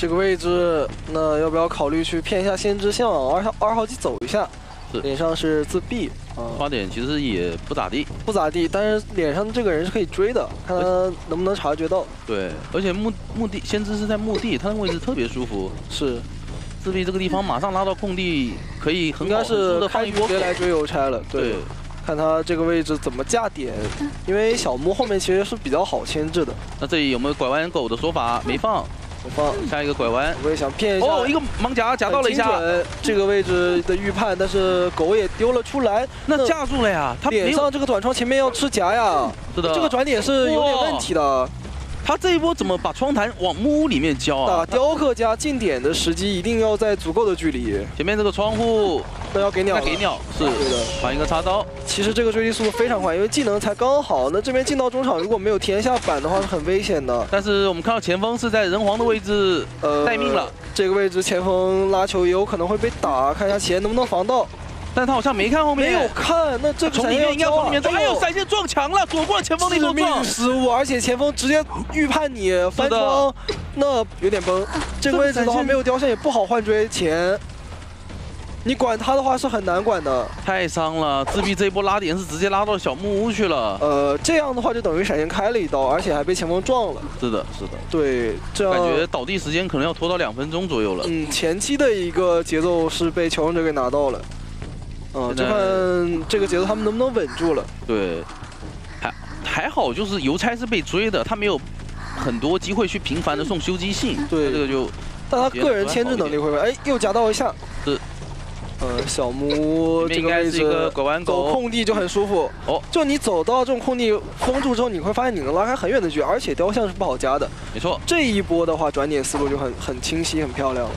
这个位置，那要不要考虑去骗一下先知，先往二号二号机走一下？是脸上是自闭啊，花点其实也不咋地，不咋地，但是脸上这个人是可以追的，看他能不能察觉到。对，而且墓墓地先知是在墓地，他的位置特别舒服，是，自闭这个地方马上拉到空地，可以很应该是的放一波开局直接来追邮差了。对对，，看他这个位置怎么架点，因为小木后面其实是比较好牵制的。那这里有没有拐弯狗的说法？没放，我放，下一个拐弯。我也想骗一下。哦，一个盲夹夹到了一下，这个位置的预判，但是狗也丢了出来。那架住了呀，他脸上这个短窗前面要吃夹呀，是的，这个转点是有点问题的。他这一波怎么把窗台往木屋里面交啊打啊？雕刻家近点的时机一定要在足够的距离，前面这个窗户那要给鸟给鸟是对的还一个插刀，其实这个追击速度非常快，因为技能才刚好。那这边进到中场如果没有填下板的话是很危险的。但是我们看到前锋是在人皇的位置呃，待命了，这个位置前锋拉球也有可能会被打，看一下钱能不能防到。但他好像没看后面，没有看，那这个从里面应该从里面走。走，哎呦，闪现撞墙了，躲过了前锋的一致波撞命，失误，而且前锋直接预判你翻窗，那有点崩。这个位置的话没有雕像也不好换追前，你管他的话是很难管的。太伤了。自闭这一波拉点是直接拉到小木屋去了，呃，这样的话就等于闪现开了一刀，而且还被前锋撞了。是的，是的，对，这样感觉倒地时间可能要拖到两分钟左右了。嗯前期的一个节奏是被求生者给拿到了。嗯，就看这个节奏他们能不能稳住了。对，还还好，就是邮差是被追的，他没有很多机会去频繁的送修机信，对这个就但他个人牵制能力会不会？哎，又夹到一下。是。呃，小木屋这应该个位置走，空地就很舒服。哦，就你走到这种空地封住之后，你会发现你能拉开很远的距离，而且雕像是不好加的。没错，这一波的话，转点思路就很很清晰、很漂亮了。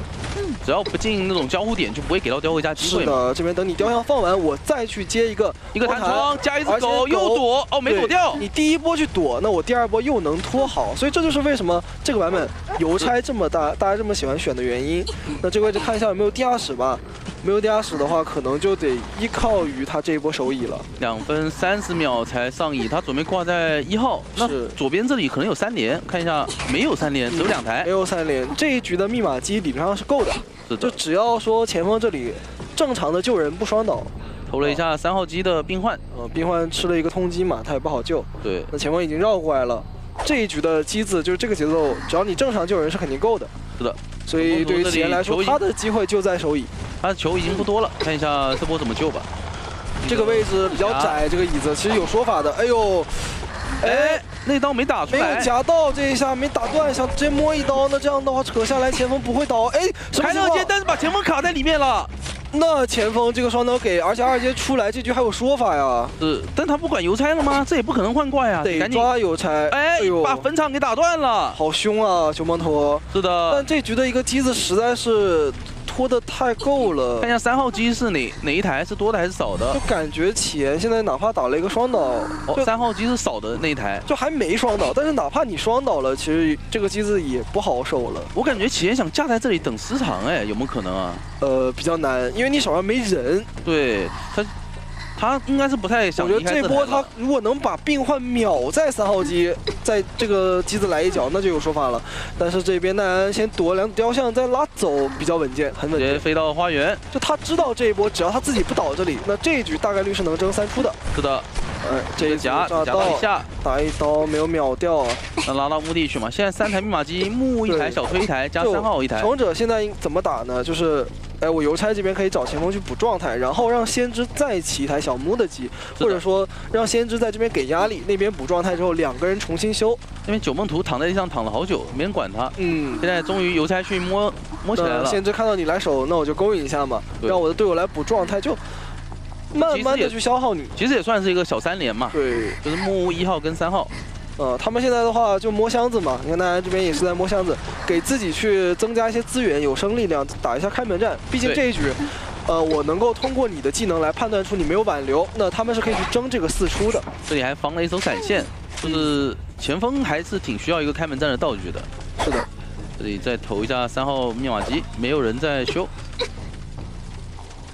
只要不进那种交互点，就不会给到雕回家机会嘛。是的，这边等你雕像放完，我再去接一个一个弹窗加一只而且狗，又躲，哦，没躲掉。你第一波去躲，那我第二波又能拖好，所以这就是为什么这个版本邮差这么大，大家这么喜欢选的原因。那这个位置看一下有没有地下室吧。没有地下室的话，可能就得依靠于他这一波手椅了。两分三十秒才上椅，他准备挂在一号。那是左边这里可能有三连，看一下没有三连，只有两台没。有三连，这一局的密码机理论上是够的，是的，就只要说前锋这里正常的救人不双倒，投了一下三号机的病患。呃，病患吃了一个通缉嘛，他也不好救。对，那前锋已经绕过来了，这一局的机子就是这个节奏，只要你正常救人是肯定够的。是的，所以对于齐岩来说，他的机会就在手椅。他的球已经不多了，看一下这波怎么救吧。这个位置比较窄，这个椅子其实有说法的。哎呦，哎，那刀没打出来没有，夹到这一下，没打断，想直接摸一刀，那这样的话扯下来，前锋不会倒。哎，什么情况开了阶，但是把前锋卡在里面了。那前锋这个双刀给，而且二阶出来，这局还有说法呀，是，但他不管邮差了吗？这也不可能换怪呀，得。抓邮差。哎，呦，把坟场给打断了。好凶啊，熊猫头。是的但，这局的一个机子实在是拖得太够了看一。下三号机是哪哪一台，是多的还是少的就？感觉起言现在哪怕打了一个双倒，哦，三号机是少的那一台。就还没双倒，但是哪怕你双倒了，其实这个机子也不好守了。我感觉起言想架在这里等时长，哎，有没有可能啊？呃，比较难，因为你手上没人。对他，他应该是不太想我觉得这波他如果能把病患秒在三号机，在这个机子来一脚，那就有说法了。但是这边奈安先躲两雕像，再拉走，比较稳健，很稳健。直接飞到花园。就他知道这一波，只要他自己不倒这里，那这一局大概率是能争三出的。是的，哎，这一夹炸夹到一下，打一刀没有秒掉啊。那拉到墓地去嘛。现在三台密码机，墓一台，小推一台，加三号一台。强者现在应怎么打呢？就是，哎，我邮差这边可以找前锋去补状态，然后让先知再起一台小木的机，或者说让先知在这边给压力，那边补状态之后，两个人重新修。那边九梦图躺在地上躺了好久，没人管他。嗯，现在终于邮差去摸摸起来了。先知看到你来手，那我就勾引一下嘛，让我的队友来补状态，就慢慢的去消耗你。其实也算是一个小三连嘛，对，就是木屋一号跟三号。呃，他们现在的话就摸箱子嘛，你看大家这边也是在摸箱子，给自己去增加一些资源，有生力量，打一下开门战。毕竟这一局，呃，我能够通过你的技能来判断出你没有挽留，那他们是可以去争这个四出的。这里还防了一手闪现，就是前锋还是挺需要一个开门战的道具的。是的，这里再投一下三号密码机，没有人在修。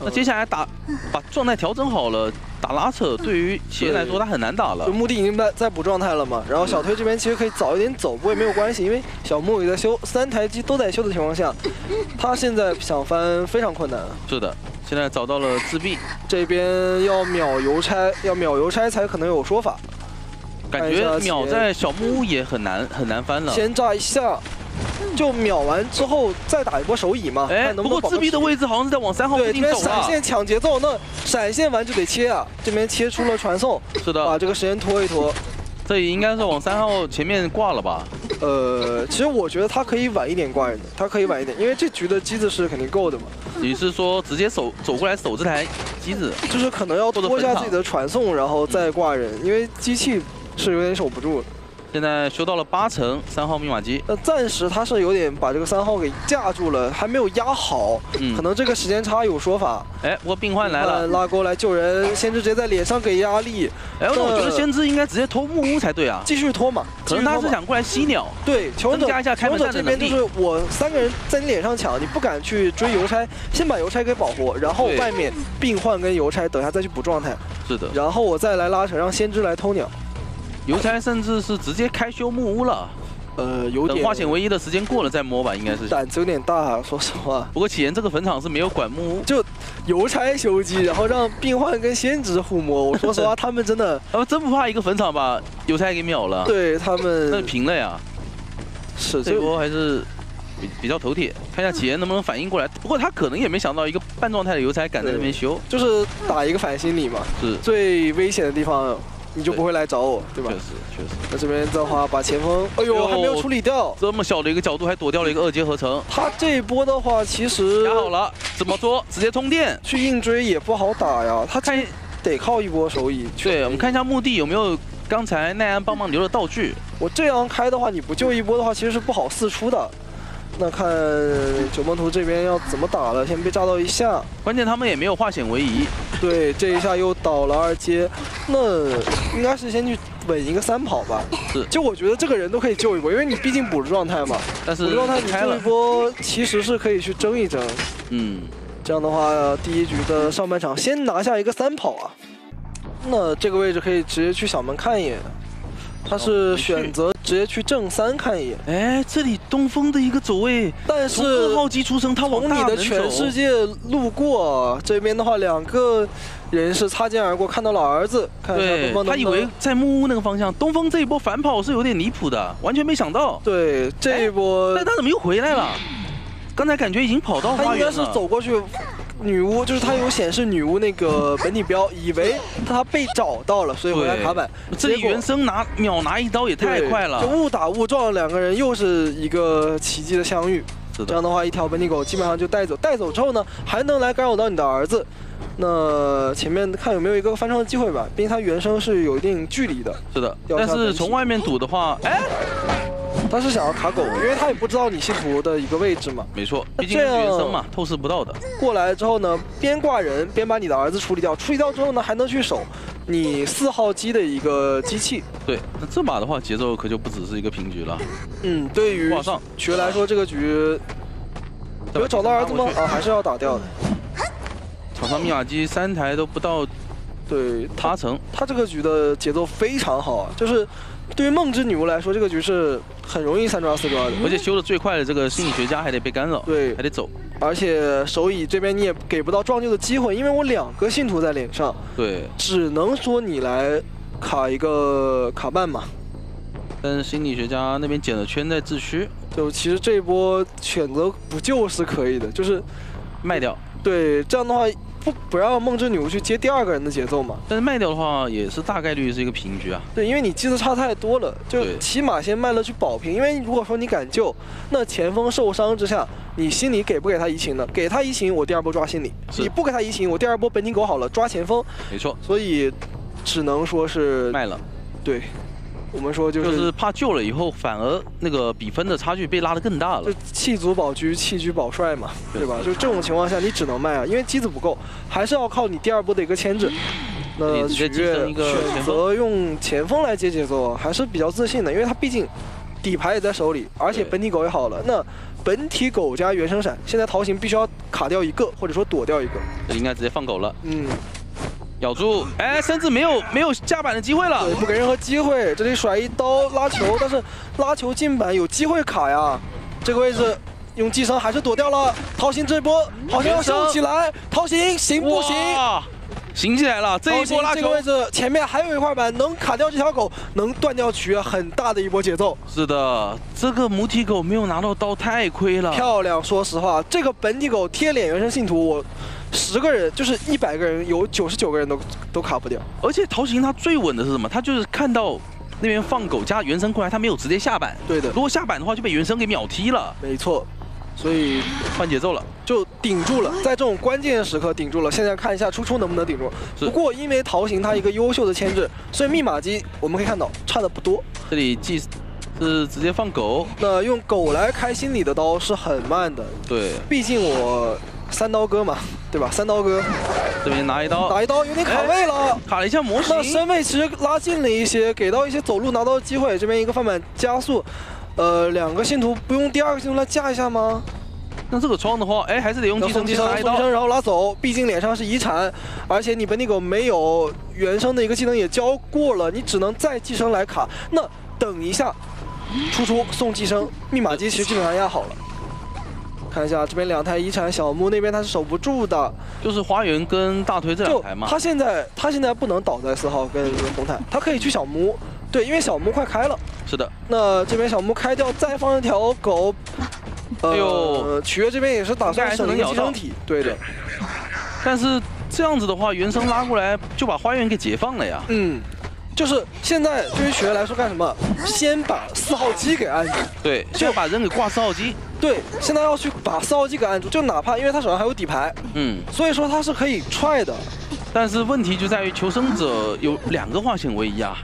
那接下来打把状态调整好了，打拉扯对于企业来说他很难打了就。墓地已经在在补状态了嘛，然后小推这边其实可以早一点走，不过也没有关系，因为小木也在修，三台机都在修的情况下，他现在想翻非常困难。是的，现在找到了自闭，这边要秒邮差，要秒邮差才可能有说法。感觉秒在小木屋也很难很难翻了。先炸一下，就秒完之后再打一波手椅嘛。不过自闭的位置好像是在往三号对，这附近走了。边闪现抢节奏，那闪现完就得切啊，这边切出了传送，是的，把这个时间拖一拖。这里应该是往三号前面挂了吧？呃，其实我觉得他可以晚一点挂人的，他可以晚一点，因为这局的机子是肯定够的嘛，你是说直接守走过来守这台机子？就是可能要拖一下自己的传送，然后再挂人，因为机器是有点守不住的。现在修到了八层，三号密码机。那暂时他是有点把这个三号给架住了，还没有压好，嗯可能这个时间差有说法。哎，不过病患来了。拉钩来救人，先知直接在脸上给压力，哎，那我觉得先知应该直接偷木屋才对啊。继续拖嘛。可能他是想过来吸鸟。对，求生者增加一下开求生者门战的能力这边就是我三个人在你脸上抢，你不敢去追邮差，先把邮差给保活，然后外面病患跟邮差等下再去补状态，是的，然后我再来拉扯，让先知来偷鸟。邮差甚至是直接开修木屋了。呃，有点等化险为夷的时间过了再摸吧，应该是。胆子有点大，说实话。不过启言这个坟场是没有管木屋，就邮差修机，然后让病患跟先知互摸。我说实话，他们真的 他们真不怕一个坟场把邮差给秒了。，对他们那们平了呀。是这波还是比比较头铁，看一下启言能不能反应过来。不过他可能也没想到一个半状态的邮差敢在那边修，就是打一个反心理嘛，是最危险的地方你就不会来找我，对吧确？实确实。那这边的话，把前锋，哎哎呦呦，还没有处理掉。这么小的一个角度还躲掉了一个二阶合成，他这一波的话，其实压好了，怎么说？直接通电。去硬追也不好打呀，他看，得靠一波手椅。对，我们看一下墓地有没有刚才奈安帮忙留的道具。我这样开的话，你不救一波的话，其实是不好四出的。那看九梦图这边要怎么打了，先被炸到一下。关键他们也没有化险为夷，对，这一下又倒了二阶，那应该是先去稳一个三跑吧。是就我觉得这个人都可以救一波，因为你毕竟补着状态嘛，但是补着状态你救一，波其实是可以去争一争。嗯，这样的话，第一局的上半场先拿下一个三跑啊。那这个位置可以直接去小门看一眼，他是选择直接去正三看一眼，哎，这里东风的一个走位，但是二是号机出生，他往从你的全世界路过这边的话，两个人是擦肩而过，看到了儿子，看一下对东方能不能他以为在木屋那个方向，东风这一波反跑是有点离谱的，完全没想到。对这一波但他怎么又回来了？刚才感觉已经跑到他应该是。走过去，女巫就是他有显示女巫那个 本体标，以为他被找到了，所以回来卡板。这原生拿秒拿一刀也太快了就。误打误撞，两个人又是一个奇迹的相遇。这样的话，一条本体狗基本上就带走，带走之后呢，还能来干扰到你的儿子。那前面看有没有一个翻窗的机会吧，毕竟它原生是有一定距离的。是的。但是从外面堵的话，哎，他是想要卡狗，因为他也不知道你信徒的一个位置嘛。没错，毕竟是原生嘛，透视不到的。过来之后呢，边挂人边把你的儿子处理掉，处理掉之后呢，还能去守你四号机的一个机器。对，那这把的话节奏可就不只是一个平局了。嗯，对于挂上学来说，这个局有找到儿子吗？啊，还是要打掉的。场上密码机三台都不到对他，八成，他这个局的节奏非常好啊，就是对于梦之女巫来说，这个局是很容易三抓四抓的。而且修的最快的这个心理学家还得被干扰，对还得走。而且手椅这边你也给不到撞救的机会，因为我两个信徒在脸上，对，只能说你来卡一个卡半嘛。但是心理学家那边捡了圈在自区，就其实这一波选择不救是可以的，就是卖掉。对这样的话不不让梦之女巫去接第二个人的节奏嘛。但是卖掉的话也是大概率是一个平局啊。对，因为你机子差太多了，就起码先卖了去保平。因为如果说你敢救，那前锋受伤之下，你心里给不给他移情呢？给他移情，我第二波抓心理；你不给他移情，我第二波本体狗好了抓前锋。没错，所以只能说是卖了，对，我们说就就是是怕救了以后反而那个比分的差距被拉得更大了就。弃卒保车，弃车保帅嘛，对对吧？就这种情况下，你只能卖啊，因为机子不够，还是要靠你第二波的一个牵制。那你直接许悦继承一个选择用前锋来接节奏，还是比较自信的，因为他毕竟底牌也在手里，而且本体狗也好了。那本体狗加原生闪，现在桃行必须要卡掉一个，或者说躲掉一个。应该直接放狗了。嗯，咬住，哎，甚至没有没有下板的机会了对，，不给任何机会。这里甩一刀拉球，但是拉球进板有机会卡呀。这个位置用寄生还是躲掉了。桃行这波好像要秀起来，桃行行不行？哇？行起来了，这一波拉球这个位置前面还有一块板，能卡掉这条狗，能断掉曲月很大的一波节奏，是的，这个母体狗没有拿到刀太亏了。漂亮。说实话，这个本体狗贴脸原生信徒，我十个人就是一百个人，有九十九个人都都卡不掉。而且桃行他最稳的是什么？他就是看到那边放狗加原生过来，他没有直接下板。对的如，果下板的话就被原生给秒踢了，没错。所以换节奏了。就顶住了，在这种关键时刻顶住了。现在看一下初初能不能顶住。不过因为桃行他一个优秀的牵制，所以密码机我们可以看到差的不多。这里既是直接放狗，那用狗来开心理的刀是很慢的，对，毕竟我三刀哥嘛，对吧？三刀哥这边拿一刀，拿一刀有点卡位了。卡了一下模型那身，位其实拉近了一些，给到一些走路拿刀的机会。这边一个翻板加速，呃，两个信徒不用第二个信徒来架一下吗？那这个窗的话，哎，还是得用寄生送寄生，机拿一刀送寄。生，然后拉走。毕竟脸上是遗产，而且你本体狗没有原生的一个技能也交过了，你只能再寄生来卡。那等一下，出出送寄生，密码机其实基本上压好了。看一下这边两台遗产，小木那边他是守不住的，就是花园跟大推这两台嘛。他现在他现在不能倒在四号跟红毯，他可以去小木，对，因为小木快开了。是的，那这边小木开掉，再放一条狗。呃哎呦曲月这边也是打算省一个寄生体，对的。但是这样子的话，原生拉过来就把花园给解放了呀。嗯，就是现在对于雪月来说干什么？先把四号机给按住。对，就要把人给挂四号机。对，现在要去把四号机给按住，就哪怕因为他手上还有底牌，嗯，所以说他是可以踹的。但是问题就在于求生者有两个化险为夷啊。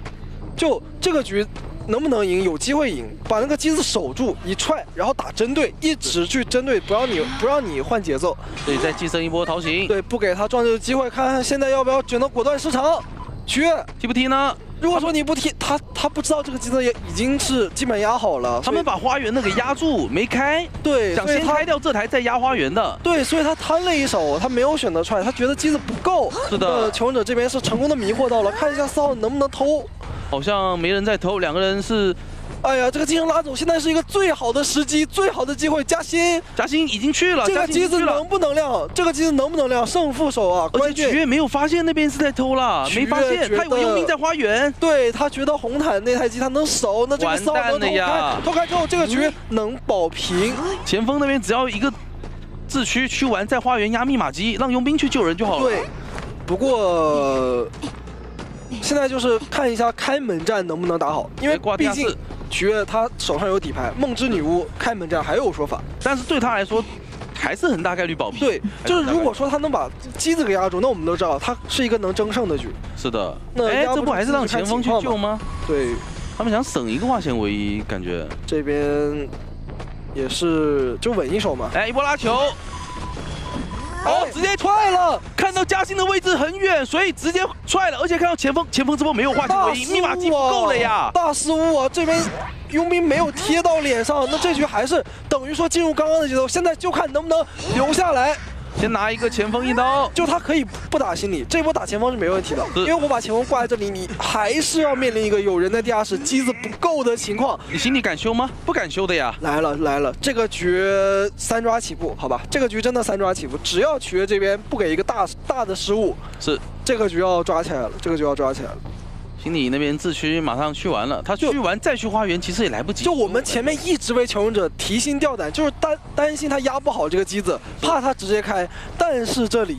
就这个局能不能赢，有机会赢，把那个机子守住，一踹，然后打针对，一直去针对，不让你不让你换节奏，对再寄生一波桃行，对，不给他撞击的机会，看看现在要不要卷到果断失常。曲月，踢不踢呢？如果说你不踢，他他不知道这个机子也已经是基本压好了，他们把花园的给压住没开，对，想先开掉这台再压花园的。对，所以他贪了一手，他没有选择踹，他觉得机子不够。是的呃，求生者这边是成功的迷惑到了，看一下四号能不能偷。好像没人在偷，两个人是哎呀，这个机生拉走，现在是一个最好的时机，最好的机会，加薪。嘉欣已经去了，这嘉个机子能。不能亮？这个机子能不能亮？胜负手啊，关键。曲月没有发现那边是在偷了，没发现，他以为佣兵在花园。对他觉得红毯那台机他能守，那这个四号完蛋能偷了呀开，偷开之后这个局能保平。前锋那边只要一个自驱驱完，在花园压密码机，让佣兵去救人就好了。对，不过现在就是看一下开门战能不能打好，因为毕竟他手上有底牌，梦之女巫开门战还有说法。但是对他来说，还是很大概率保平。对，就是如果说他能把机子给压住，那我们都知道他是一个能争胜的局。是的，哎，那这不还是让前锋去救吗？对，他们想省一个化险为夷，感觉。这边也是就稳一手嘛。哎，一波拉球，哦哎，直接踹了，看到嘉兴的位置很远，所以直接踹了，而且看到前锋，前锋这波没有化险大为夷，密码机不！够了呀。大失误啊！这边佣兵没有贴到脸上，那这局还是等于说进入刚刚的节奏。现在就看能不能留下来。先拿一个前锋一刀，就他可以不打心理，这波打前锋是没问题的，因为我把前锋挂在这里，你还是要面临一个有人在地下室，机子不够的情况。你心里敢修吗？不敢修的呀。来了来了，这个局三抓起步，好吧，这个局真的三抓起步，只要曲悦这边不给一个大大的失误，是，这个局要抓起来了，这个局要抓起来了。心里那边自驱马上去完了，他就去完再去花园，其实也来不及。就我们前面一直为求生者提心吊胆，就是担担心他压不好这个机子，怕他直接开，但是这里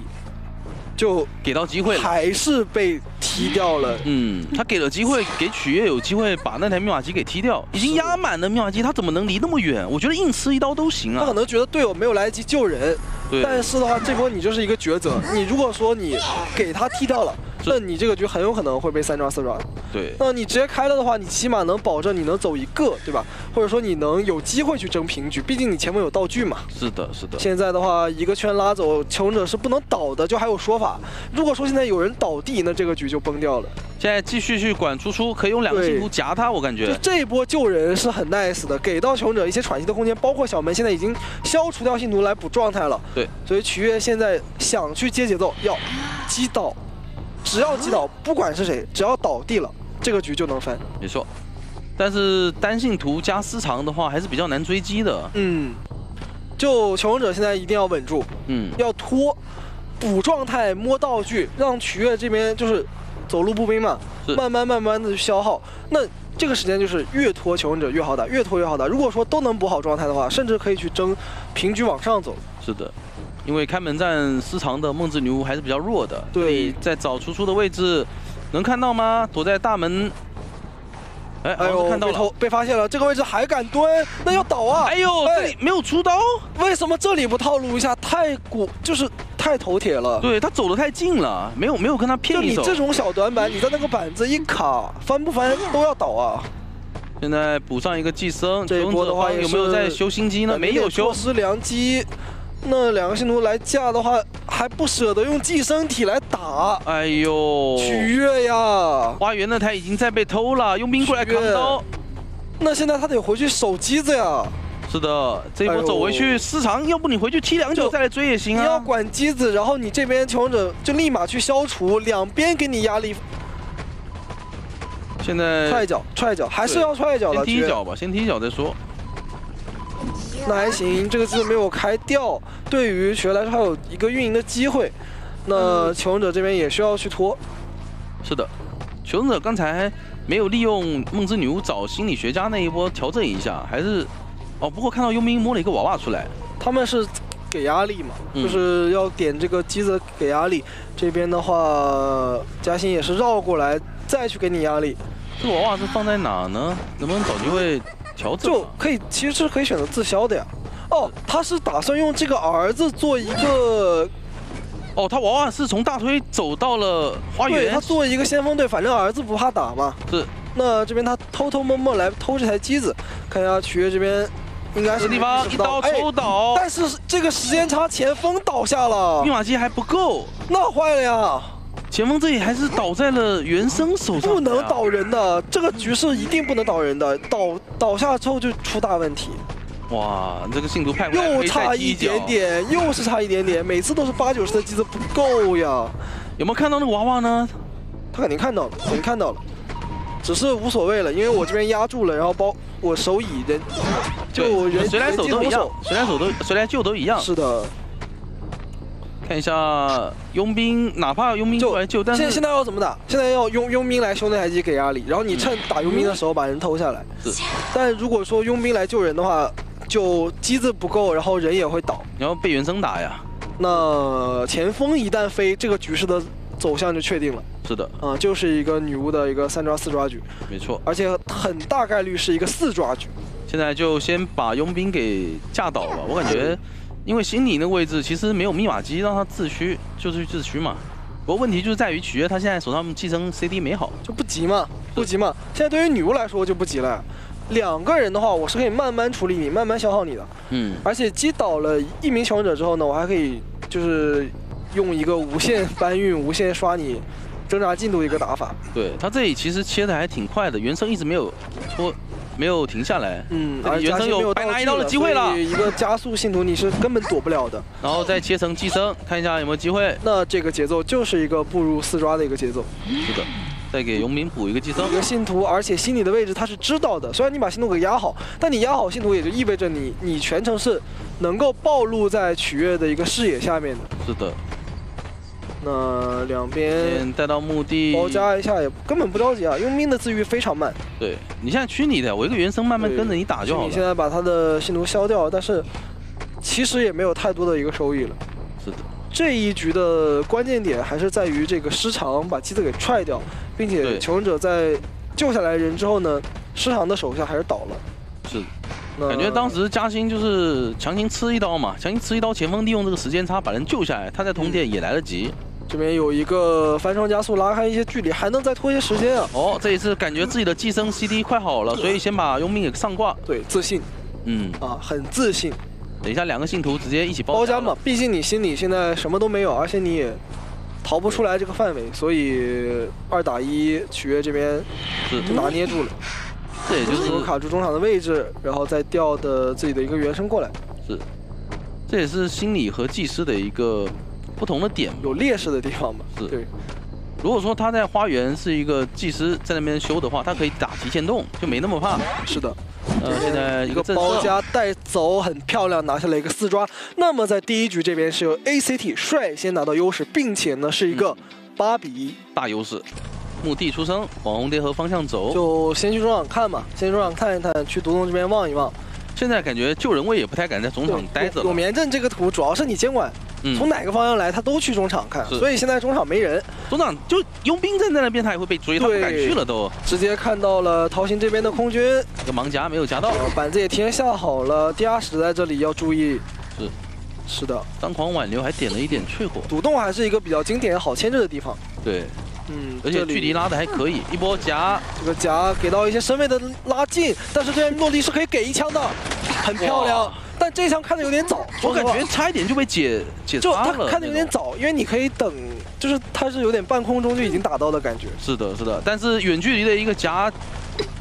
就给到机会了。还是被踢掉了。嗯，他给了机会，给曲月有机会把那台密码机给踢掉，已经压满了密码机，他怎么能离那么远？我觉得硬吃一刀都行啊。他可能觉得队友没有来得及救人，对，但是的话，这波你就是一个抉择。你如果说你给他踢掉了，是那你这个局很有可能会被三抓四抓。对，那你直接开了的话，你起码能保证你能走一个，对吧？或者说你能有机会去争平局，毕竟你前面有道具嘛。是的，是的。现在的话，一个圈拉走，求生者是不能倒的，就还有说法。如果说现在有人倒地，那这个局就崩掉了。现在继续去管输出，可以用两个信徒夹他，我感觉就觉。这一波救人是很 nice 的，给到求生者一些喘息的空间，包括小门现在已经消除掉信徒来补状态了。对，所以曲月现在想去接节奏，要击倒只要击倒，不管是谁，只要倒地了，这个局就能翻。没错。但是单信徒加私藏的话，还是比较难追击的。嗯，就求生者现在一定要稳住，嗯，要拖，补状态，摸道具，让曲月这边就是走路步兵嘛，慢慢慢慢的去消耗。那这个时间就是越拖求生者越好打，越拖越好打。如果说都能补好状态的话，甚至可以去争平局往上走。是的。因为开门战私藏的梦之女巫还是比较弱的，对，在找出出的位置能看到吗？躲在大门。哎，哎呦，看到了，被发现了，这个位置还敢蹲，那要倒啊！哎呦，这里没有出刀，为什么这里不套路一下？太过就是太头铁了。对他走得太近了，没有没有跟他骗一手。就你这种小短板，你在那个板子一卡，翻不翻都要倒啊！现在补上一个寄生，这一波的话有没有在修心机呢？没有修，失良机。那两个信徒来架的话，还不舍得用寄生体来打。哎呦，取悦呀！花园那台已经在被偷了，佣兵过来扛刀。那现在他得回去守机子呀。是的，这一波走回去私藏，要不你回去踢两脚再来追也行啊。你要管机子，然后你这边求生者就立马去消除，两边给你压力。现在踹一脚，踹一脚，还是要踹一脚的。先踢一脚吧，先踢一脚再说。那还行，这个字没有开掉，对于学来说还有一个运营的机会。那求生者这边也需要去拖。是的，求生者刚才没有利用梦之女巫找心理学家那一波调整一下，还是哦。不过看到佣兵摸了一个娃娃出来，他们是给压力嘛，就是要点这个机子给压力。这边的话，嘉欣也是绕过来再去给你压力。这娃娃是放在哪呢？能不能找机会？调整就可以，其实是可以选择自消的呀。哦，他是打算用这个儿子做一个，哦，他娃娃是从大推走到了花园，他作为一个先锋队，反正儿子不怕打嘛。是。那这边他偷偷摸摸来偷这台机子，看一下曲月这边应该是地方一刀抽倒，但是这个时间差，前锋倒下了，密码机还不够，那坏了呀。前锋这里还是倒在了原生手上，不能倒人的，这个局势一定不能倒人的，倒倒下之后就出大问题。哇，这个信徒派又差一点点，又是差一点点，每次都是八九十的机子不够呀。有没有看到那个娃娃呢？他肯定看到了，肯定看到了，只是无所谓了，因为我这边压住了，然后包我手乙人就人谁来守都一样，谁来守都谁来救都一样。是的。看一下佣兵，哪怕佣兵过来救，但是现现在要怎么打？现在要佣佣兵来修那台机给压力，然后你趁打佣兵的时候把人偷下来。是。但如果说佣兵来救人的话，就机子不够，然后人也会倒。你要被原生打呀。那前锋一旦飞，这个局势的走向就确定了。是的。啊，就是一个女巫的一个三抓四抓局。没错。而且很大概率是一个四抓局。现在就先把佣兵给架倒了，我感觉。因为心理那个位置其实没有密码机，让他自驱就是自驱嘛。不过问题就是在于曲月他现在手上寄生 CD 没好，就不急嘛，不急嘛。现在对于女巫来说就不急了，两个人的话我是可以慢慢处理你，慢慢消耗你的。嗯。而且击倒了一名求生者之后呢，我还可以就是用一个无限搬运、无限刷你挣扎进度一个打法。对他这里其实切的还挺快的，原生一直没有拖。没有停下来，嗯，原生有白拿一刀的机会了，一个加速信徒你是根本躲不了的。然后再切成寄生，看一下有没有机会。那这个节奏就是一个步入四抓的一个节奏。是的，再给佣兵补一个寄生，一个信徒，而且心里的位置他是知道的。虽然你把信徒给压好，但你压好信徒也就意味着你你全程是能够暴露在曲月的一个视野下面的。是的。那两边带到墓地包夹一下也根本不着急啊，佣兵的自愈非常慢。对你现在驱你的，我一个原生慢慢跟着你打就好了。你现在把他的信徒消掉，但是其实也没有太多的一个收益了。是的，这一局的关键点还是在于这个失常把机子给踹掉，并且求生者在救下来人之后呢，失常的手下还是倒了。是，感觉当时嘉兴就是强行吃一刀嘛，强行吃一刀，前锋利用这个时间差把人救下来，他在通电也来得及。这边有一个翻窗加速，拉开一些距离，还能再拖些时间啊！哦，这一次感觉自己的寄生 CD 快好了，所以先把佣兵给上挂。对，自信。嗯啊，很自信。等一下，两个信徒直接一起包包夹嘛，毕竟你心里现在什么都没有，而且你也逃不出来这个范围，所以二打一，曲月这边是拿捏住了。这也就是卡住中场的位置，然后再调的自己的一个原生过来。是，这也是心理和技师的一个。不同的点有劣势的地方嘛？是。对。如果说他在花园是一个技师在那边修的话，他可以打提前洞，就没那么怕。是的，呃，现在一一个包夹带走，很漂亮，拿下了一个四抓。那么在第一局这边是由 ACT 率先拿到优势，并且呢是一个嗯八比一。大优势。墓地出生，往红蝶河方向走。就先去中场看嘛，先去中场看一看，去独栋这边望一望。现在感觉救人位也不太敢在中场待着了。永绵镇这个图主要是你监管从嗯，哪个方向来，他都去中场看，所以现在中场没人，中场就佣兵站在那边，他也会被追，他不敢去了都。直接看到了桃心这边的空军，这个盲夹没有夹到，呃板子也提前下好了，地下室在这里要注意。是是的，张狂挽留还点了一点淬火。独栋还是一个比较经典好牵制的地方。对，嗯，而且距离拉的还可以，一波夹，这个夹给到一些身位的拉近，但是这边落地是可以给一枪的，很漂亮。但这一枪看的有点早，我感觉差一点就被解解就他杀了。看的有点。早，因为你可以等，就是他是有点半空中就已经打到的感觉，是的，是的，但是远距离的一个夹，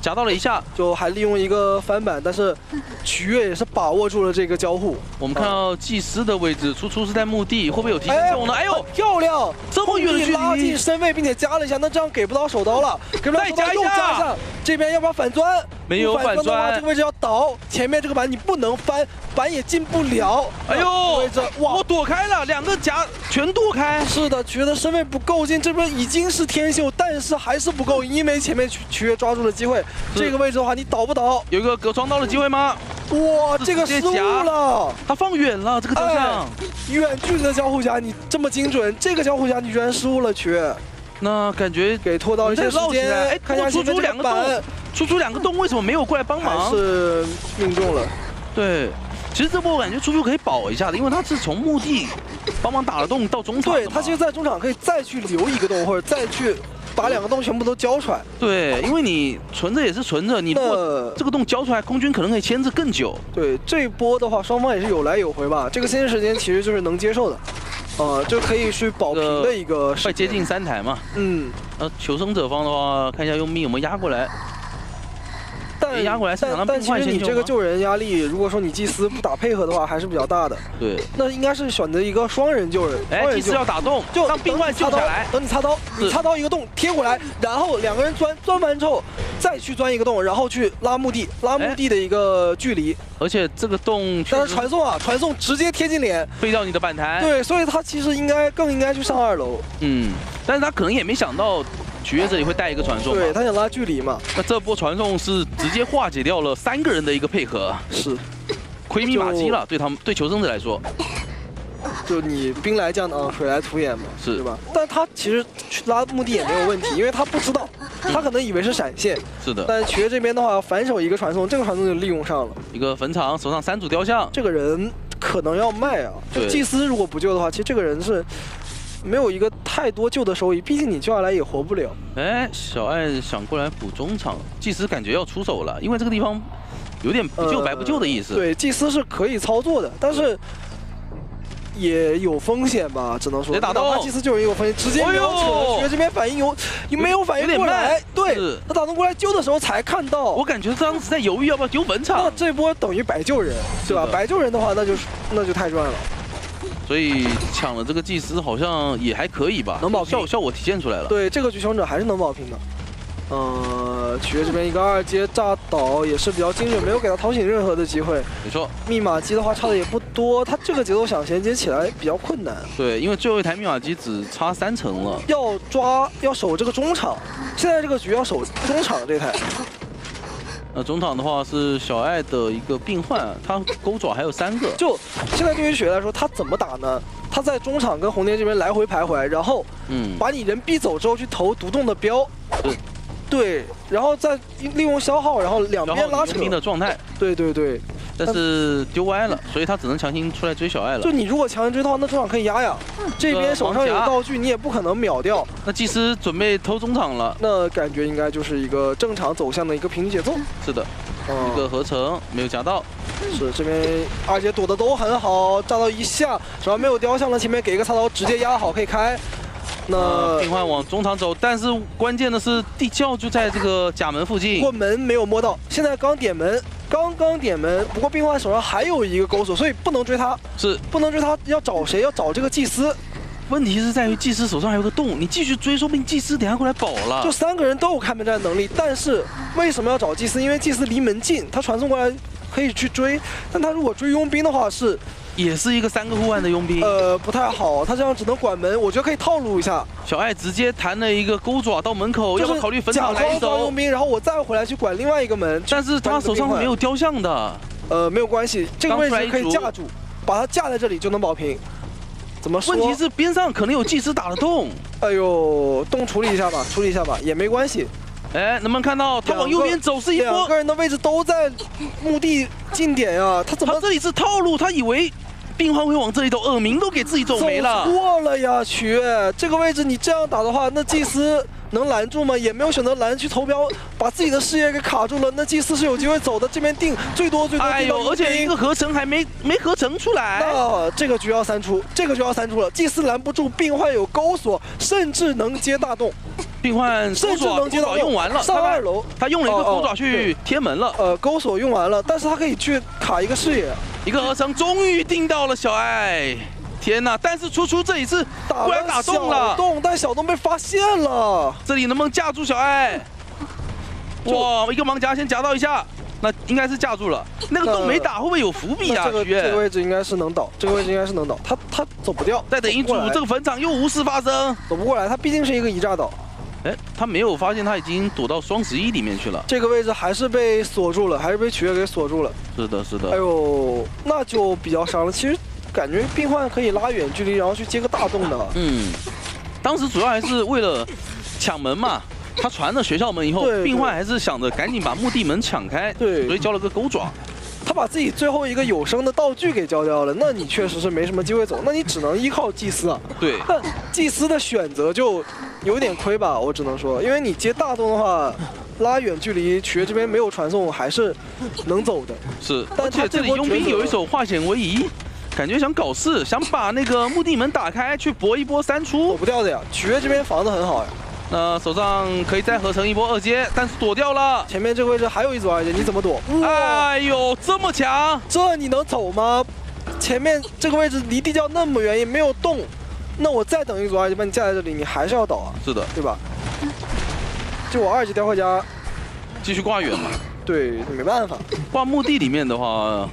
夹到了一下。就还利用一个翻板，但是曲月也是把握住了这个交互。我们看到祭司的位置，出初是在墓地，会不会有提前动呢？哎呦，漂亮，这么远的距离拉近，身位，并且加了一下，那这样给不到手刀了，再加一下，这边要不要反钻？没有不反反钻的话，这个位置要倒，前面这个板你不能翻，板也进不了。哎呦位置，哇我，躲开了，两个夹全躲开。是的，觉得身位不够近，这边已经是天秀，但是还是不够，因为前面曲曲月抓住了机会。这个位置的话，你倒不倒？有一个隔双刀的机会吗？哇，这个失误了！他放远了这个雕像，远距离的交互夹你这么精准，这个交互夹你居然失误了，曲月那感觉给拖到一些时间哎，，看一下出两个洞，出出两个洞，为什么没有过来帮忙？是命中了。对，其实这波我感觉出出可以保一下的，因为他是从墓地帮忙打了洞到中场。对他其实，在中场可以再去留一个洞，或者再去把两个洞全部都交出来。对，因为你存着也是存着，你如果这个洞交出来，空军可能可以牵制更久。对这一波的话，双方也是有来有回吧。这个先行时间其实就是能接受的，呃，就可以去保平的一个快接近三台嘛。嗯，呃求生者方的话，看一下佣兵有没有压过来。但压过来是想让但但其实你这个救人压力，如果说你祭司不打配合的话，还是比较大的。对，那应该是选择一个双人救人，哎，祭双人救司要打洞，就让病患救下来。等你擦刀，你是擦刀一个洞贴过来，然后两个人钻，钻完之后再去钻一个洞，然后去拉墓地，拉墓地的一个距离。而且这个洞但是传送啊，传送直接贴近脸，飞到你的板台。对，所以他其实应该更应该去上二楼，嗯，但是他可能也没想到曲月这里会带一个传送。对他想拉距离嘛，那这波传送是直接化解掉了三个人的一个配合，是，亏密码机了。对他们对求生者来说，就你兵来将挡，水来土掩嘛，是对吧？但他其实去拉墓地也没有问题，因为他不知道，他可能以为是闪现，是的，但瘸这边的话反手一个传送，这个传送就利用上了。一个坟场手上三组雕像，这个人可能要卖啊。就对祭司如果不救的话，其实这个人是没有一个太多救的收益，毕竟你救下来也活不了。哎，小爱想过来补中场，祭司感觉要出手了，因为这个地方有点不救呃白不救的意思。对，祭司是可以操作的，但是。也有风险吧，只能说。别打洞哪怕祭司救人也有风险，直接秒扯。瘸这边反应有，你没有反应过来？对，他打洞过来救的时候才看到。我感觉当时在犹豫要不要丢坟那场，这波等于白救人，对吧白救人的话，那就是那就太赚了。所以抢了这个祭司好像也还可以吧，能保平效效果体现出来了。对，这个举雄者还是能保平的。呃，曲月这边一个二阶炸倒也是比较精准，没有给他掏醒任何的机会。没错，密码机的话差的也不多，他这个节奏想衔接起来比较困难。对，因为最后一台密码机只差三层了。要抓要守这个中场，现在这个局要守中场这台。那中场的话是小爱的一个病患，他钩爪还有三个。就现在对于雪来说，他怎么打呢？他在中场跟红蝶这边来回徘徊，然后嗯，把你人逼走之后去投独栋的标对。对，然后再利用消耗，然后两边拉扯后佣。兵的状态，对对对，但是丢歪了，所以他只能强行出来追小爱了就。你如果强行追的话，那中场可以压呀。这边手上有道具，你也不可能秒掉。那祭司准备偷中场了，那感觉应该就是一个正常走向的一个平局节奏。是的，嗯一个合成没有夹到，是这边二姐躲的都很好，炸到一下，只要没有雕像了，前面给一个擦刀，直接压好可以开。那呃，病患往中场走，但是关键的是地窖就在这个甲门附近不过，门没有摸到，现在刚点门，刚刚点门，不过病患手上还有一个钩锁，所以不能追他，是不能追他，要找谁？要找这个祭司。问题是在于祭司手上还有个洞，你继续追，说不定祭司等下过来保了。就三个人都有开门战能力，但是为什么要找祭司？因为祭司离门近，他传送过来可以去追，但他如果追佣兵的话是也是一个三个护腕的佣兵。呃不太好，他这样只能管门，我觉得可以套路一下，小爱直接弹了一个钩爪到门口，就是要不考虑坟假场来一手佣？兵，然后我再回来去管另外一个门，但是他手上是没有雕像的，呃没有关系，这个位置可以架住，把它架在这里就能保平。怎么说？问题是边上可能有祭司打得动。哎呦，洞处理一下吧，处理一下吧，也没关系。哎，能不能看到他往右边走是一波两个？人的位置都在墓地近点呀，他怎么他这里是套路，他以为病患会往这里走，耳鸣都给自己走没了。错了呀，曲月，这个位置你这样打的话，那祭司能拦住吗？也没有选择拦去投标，把自己的视野给卡住了。那祭司是有机会走的，这边定最多最多而且一个合成还没没合成出来。那这个局要三出，这个就要三出了。祭司拦不住，病患有钩锁，甚至能接大洞，病患钩甚至能接到用完了，他上二楼，他用了一个钩爪去贴门了，呃，钩锁用完了，但是他可以去卡一个视野，一个合成终于定到了小爱。天呐！但是初初这一次打过来打洞了，洞，但小洞被发现了。这里能不能架住小爱？哇，一个盲夹先夹到一下，那应该是架住了。那个洞没打，会不会有伏笔啊？那这个这个位置应该是能倒，这个位置应该是能倒，他他走不掉，再等一组这个坟场又无事发生。走不过来，他毕竟是一个一炸岛，哎，他没有发现他已经躲到双十一里面去了。这个位置还是被锁住了，还是被曲月给锁住了。是的，是的。哎呦，那就比较伤了。其实感觉病患可以拉远距离，然后去接个大洞的。嗯，当时主要还是为了抢门嘛。他传了学校门以后病患还是想着赶紧把墓地门抢开，对所以交了个钩爪。他把自己最后一个有声的道具给交掉了，那你确实是没什么机会走，那你只能依靠祭司啊。对，但祭司的选择就有点亏吧，我只能说，因为你接大洞的话，拉远距离，曲月这边没有传送，还是能走的。是。但且这里佣兵有一手化险为夷，感觉想搞事，想把那个墓地门打开，去搏一波三出。躲。不掉的呀，曲月这边防的很好呀。那手上可以再合成一波二阶，但是躲掉了。前面这个位置还有一组二阶，你怎么躲？哎呦，这么强！这你能走吗？前面这个位置离地窖那么远，也没有动，那我再等一组二阶把你架在这里，你还是要倒啊，是的，对吧？就我二级雕刻家，继续挂远嘛。对，没办法，挂墓地里面的话，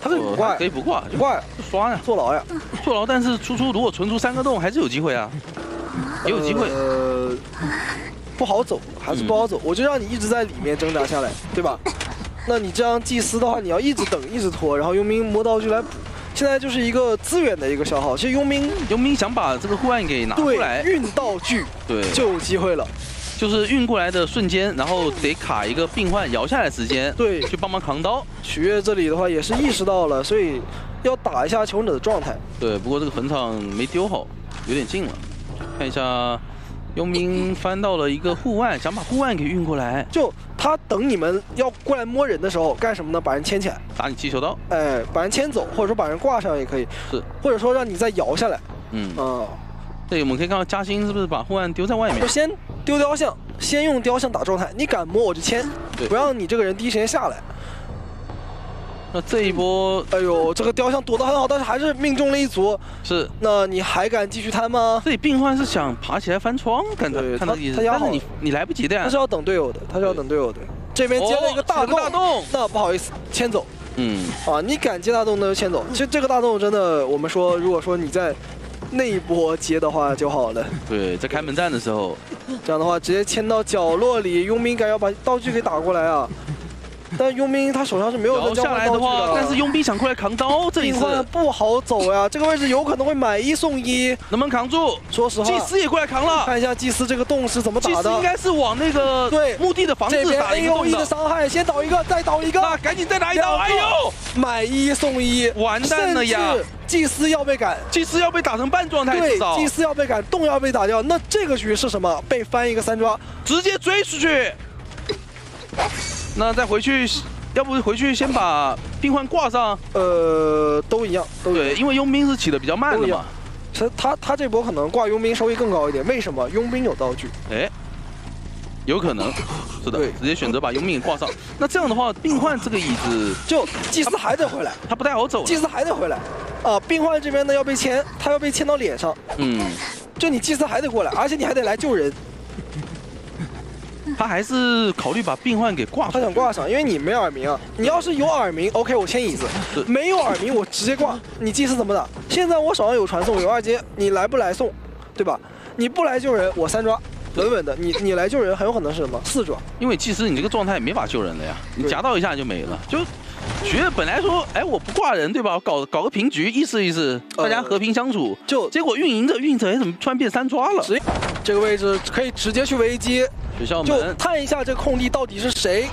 他可以不呃挂呀，可以不挂，不挂呀，就刷呀，坐牢呀，坐牢。但是出出如果存出三个洞，还是有机会啊，也有机会。呃，不好走，还是不好走，我就让你一直在里面挣扎下来，对吧？那你这样祭司的话，你要一直等，一直拖，然后佣兵摸道具来补。现在就是一个资源的一个消耗，其实佣兵佣兵想把这个护腕给拿出来，运道具对，就有机会了。就是运过来的瞬间，然后得卡一个病患摇下来的时间，对去帮忙扛刀。许悦这里的话也是意识到了，所以要打一下求生者的状态。对，不过这个坟场没丢好，有点近了。看一下，佣兵翻到了一个护腕，想把护腕给运过来，就他等你们要过来摸人的时候干什么呢？把人牵起来，打你气球刀。哎，把人牵走，或者说把人挂上也可以，是，或者说让你再摇下来。嗯，啊、对，我们可以看到嘉欣是不是把护腕丢在外面就？先丢雕像，先用雕像打状态，你敢摸我就牵，对不让你这个人第一时间下来。那这一波哎呦，这个雕像躲得很好，但是还是命中了一族。是那你还敢继续贪吗？这里病患是想爬起来翻窗，看他看他的意思，他他压是你你来不及的呀他是。要等队友的，他是要等队友的。这边接了一个大洞，个大洞那不好意思，牵走。嗯，啊，你敢接大洞那就牵走。其实这个大洞真的，我们说，如果说你在那一波接的话就好了。对，在开门战的时候，这样的话，直接牵到角落里，佣兵该要把道具给打过来啊！但佣兵他手上是没有下来的话，但是佣兵想过来扛刀，这一病次不好走呀，这个位置有可能会买一送一。能不能扛住？说实话，祭司也过来扛了，看一下祭司这个洞是怎么打的祭司应。该是往那个对墓地的房子打了一个 E 的的。伤害，先倒一个，再倒一个，那赶紧再拿一刀！哎呦，买一送一，完蛋了呀祭司要被赶，祭司要被打成半状态，对，祭司要被赶，洞要被打掉，那这个局是什么？被翻一个三抓，直接追出去。那再回去，要不回去先把病患挂上？呃，都一样，都对，因为佣兵是起的比较慢的嘛都一样。其实他他这波可能挂佣兵稍微更高一点，为什么？佣兵有道具，哎，有可能，是的对，直接选择把佣兵给挂上。那这样的话，病患这个椅子就祭司还得回来，他不太好走祭。司还得回来，啊，病患这边呢要被牵，他要被牵到脸上，嗯，就你祭司还得过来，而且你还得来救人。他还是考虑把病患给挂上他。想挂上，因为你没耳鸣啊。你要是有耳鸣，OK，我牵椅子；没有耳鸣，我直接挂。你祭司怎么打？现在我手上有传送，有二阶，你来不来送，对吧？你不来救人，我三抓，稳稳的。你你来救人，很有可能是什么四抓。因为祭司你这个状态没法救人了呀，你夹到一下就没了。就觉得本来说，哎，我不挂人对吧？我搞搞个平局，意思意思，大家呃和平相处。就结果运营着运营着，哎，怎么突然变三抓了？直这个位置可以直接去围击，就学校门探一下这空地到底是谁。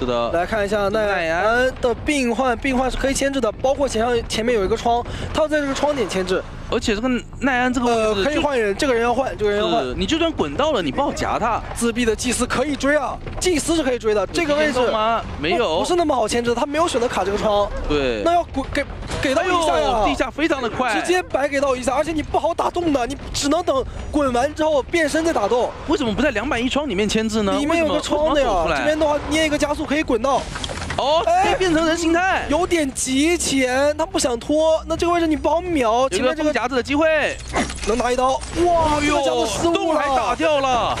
是的，来看一下奈安的病患，病患是可以牵制的，包括前上前面有一个窗，他要在这个窗点牵制。而且这个奈安这个可以换人，这个人要换，这个人要换。你就算滚到了，你不好夹他。自闭的祭司可以追啊，祭司是可以追的。这个位置吗？没有，不不是那么好牵制，他没有选择卡这个窗，对。那要滚给给到哎一下呀呦，，地下非常的快，直接白给到一下，而且你不好打洞的，你只能等滚完之后变身再打洞。为什么不在两百一窗里面牵制呢？里面有个窗的呀，这边的话捏一个加速可以滚到，哦，哎变成人形态，有点急前，他不想拖，那这个位置你不好秒，前面这个夹子的机会。能拿一刀，哇，这个夹子失误洞还打，掉了，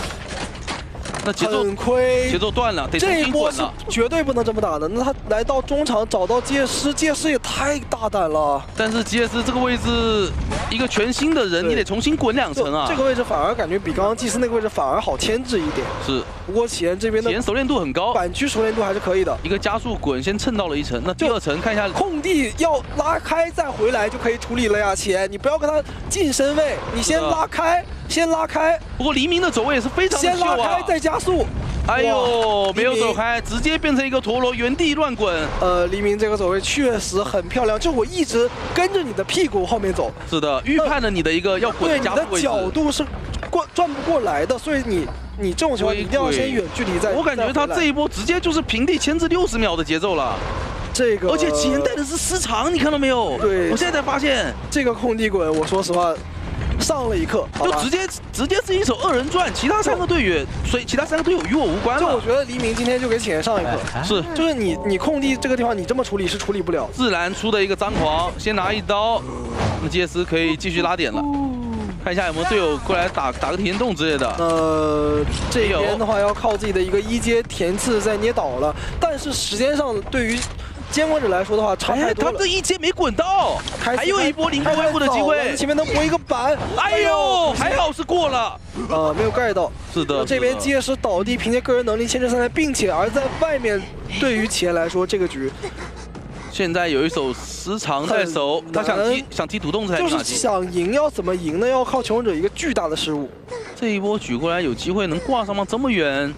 那节奏很亏节。奏断了，得重这一波是新滚了。绝对不能这么打的。那他来到中场找到介师，介师也太大胆了。但是吉尔斯这个位置，一个全新的人，你得重新滚两层啊。这个位置反而感觉比刚刚祭司那个位置反而好牵制一点。是不过启言这边的体验熟练度很高，板区熟练度还是可以的。一个加速滚先蹭到了一层，那第二层看一下空地要拉开再回来就可以处理了呀，启言，你不要跟他近身位，你先拉开，先拉开，不过黎明的走位也是非常的先拉开。再加速。哎呦，没有走开，直接变成一个陀螺，原地乱滚。呃，黎明这个走位确实很漂亮，就我一直跟着你的屁股后面走，是的，预判了你的一个要滚的的加速位置。角度是过转不过来的，所以你你这种情况一定要先远距离再。我感觉他这一波直接就是平地牵制六十秒的节奏了，这个，而且起源带的是时长，你看到没有？对我现在才发现，这个空地滚，我说实话，上了一课，就直接直接是一手二人转，其他三个队员，所以其他三个队友与我无关了。就我觉得黎明今天就给浅言上一课，是就是你你空地这个地方你这么处理是处理不了。自然出的一个张狂，先拿一刀，那杰斯可以继续拉点了。看一下有没有队友过来打打个填洞之类的。呃，这边的话要靠自己的一个一阶填刺再捏倒了，但是时间上对于监管者来说的话差太哎，多了他这。一接没滚到，还有一波灵活开恢复的机开早了会。前面能搏一个板，哎呦，还好是过了。呃，没有盖到。是的，这边是的结实倒地，凭借个人能力牵制三台，并且而在外面，对于企业来说，这个局现在有一手时长在手，他想踢想踢独栋这台就是想赢，要怎么赢呢？要靠求生者一个巨大的失误。这一波举过来有机会能挂上吗？这么远，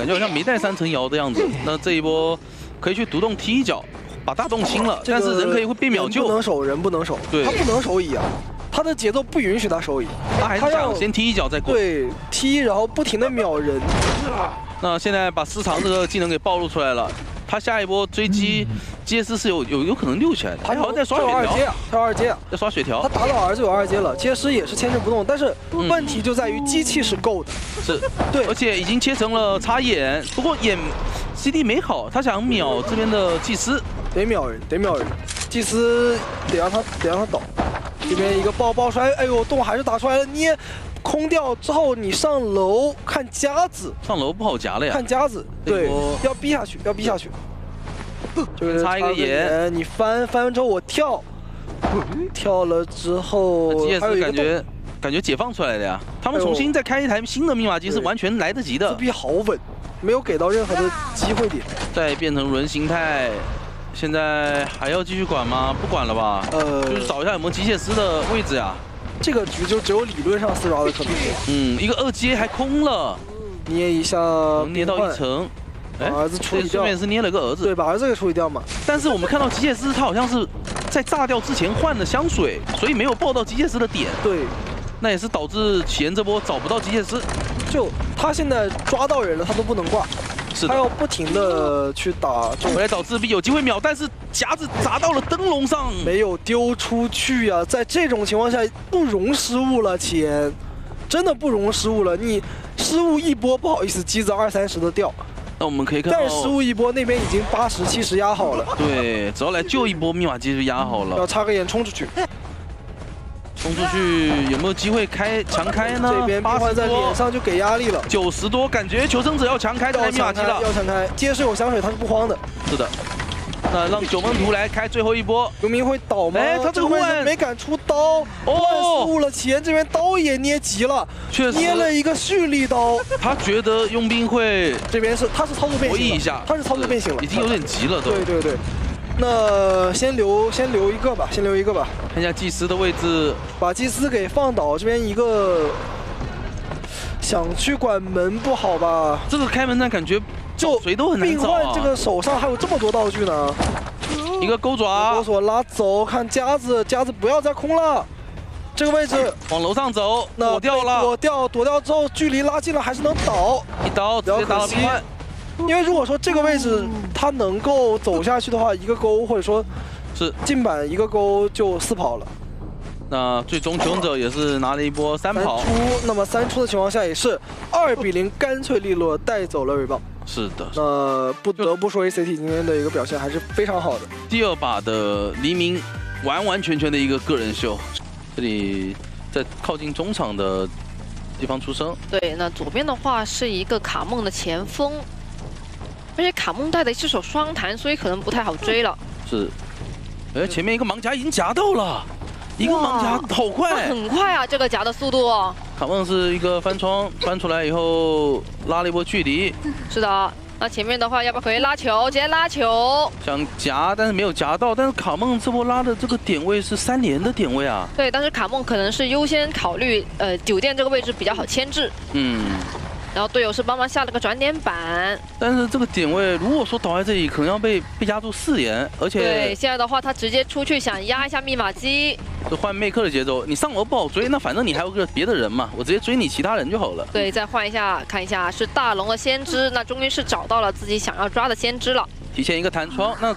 感觉好像没带三层摇的样子。那这一波可以去独栋踢一脚，把大洞清了，但是人可以会被秒救不能，守，人不能守，对他不能守乙啊，他的节奏不允许他守椅，他还是想先踢一脚再过。对踢，然后不停的秒人。那现在把私藏这个技能给暴露出来了，他下一波追击杰斯是有有有可能溜起来的，他好像在刷血条，二阶啊，他有二阶啊。在刷血条。他，打倒儿子有二阶了，结师也是牵制不动，但是嗯。问题就在于机器是够的，是，对。而且已经切成了插眼，不过眼 CD 没好，他想秒这边的祭司，得秒人，得秒人，祭司得让他得让他倒。这边一个爆爆摔，哎呦，洞还是打出来了，捏空掉之后，你上楼看夹子，上楼不好夹了呀。看。夹子，对要逼下去，要逼下去。就是插一个眼，你翻翻完之后我跳，跳了之后吉野还有一个洞，斯感觉感觉解放出来的呀，他们重新再开一台新的密码机是完全来得及自的，逼好稳，没有给到任何的机会点。再变成轮形态，现在还要继续管吗？不管了吧，呃，就是找一下有没有机械师的位置呀。这个局就只有理论上四抓的可能性。嗯，一个二阶还空了，捏一下，能捏到一，层。哎把儿子处理掉这顺便是捏了个儿子对，，把儿子给处理掉嘛。但是我们看到机械师他好像是在炸掉之前换了香水，所以没有爆到机械师的点，对，那也是导致起源这波找不到机械师。就他现在抓到人了，他都不能挂，是，他要不停的去打，就回来找自闭有机会秒，但是夹子砸到了灯笼上。没有丢出去啊、在这种情况下不容失误了，钱真的不容失误了。你失误一波，不好意思，机子二三十的掉。那我们可以看到，但是失误一波，那边已经八十七十压好了，对，只要来救一波，密码机就压好了要。插个眼冲出去。冲出去有没有机会开强开呢？这边八环在脸、上就给压力了，九十多，感觉求生者要强开开要抢开，密码机了。要强开，接是有香水，他是不慌的。是的，那让九门图来开最后一波。游民会倒吗？哎他这个位置没敢出刀，哦失误了。钱这边刀也捏急了，确实，捏了一个蓄力刀。他觉得佣兵会这边是他是操作变形了博弈一下，他是操作变形了，已经有点急了都。对对对。那先留先留一个吧，先留一个吧，看一下祭司的位置，把祭司给放倒。这边一个想去管门不好吧？这个开门战感觉就谁都很难病找啊。患这个手上还有这么多道具呢。一个钩把爪索拉走，看夹子，夹子不要再空了。这个位置往楼上走，那躲掉了，躲掉，躲掉之后距离拉近了，还是能倒。一刀直接打到病患。因为如果说这个位置他能够走下去的话，一个勾或者说是进板一个勾就四跑了。那最终求生者也是拿了一波三跑出，，那么三出的情况下也是二比零，干脆利落带走了瑞棒。是的。那不得不说 ACT 今天的一个表现还是非常好的。第二把的黎明完完全全的一个个人秀，这里在靠近中场的地方出生，对，那左边的话是一个卡梦的前锋，而且卡梦带的是手双弹，所以可能不太好追了。是，哎，前面一个盲夹已经夹到了，一个盲夹好快，很快啊，这个夹的速度。卡梦是一个翻窗翻出来以后拉了一波距离，是的，那前面的话要不要可以拉球？直接拉球。想夹但是没有夹到，但是卡梦这波拉的这个点位是三连的点位啊，对，但是卡梦可能是优先考虑呃酒店这个位置比较好牵制，嗯。然后队友是帮忙下了个转点板。但是这个点位，如果说倒在这里，可能要被被压住四连，而且对，现在的话他直接出去想压一下密码机。就换妹克的节奏。你上楼不好追，那反正你还有个别的人嘛，我直接追你其他人就好了。对，再换一下，看一下是大龙的先知，那终于是找到了自己想要抓的先知了。提前一个弹窗，那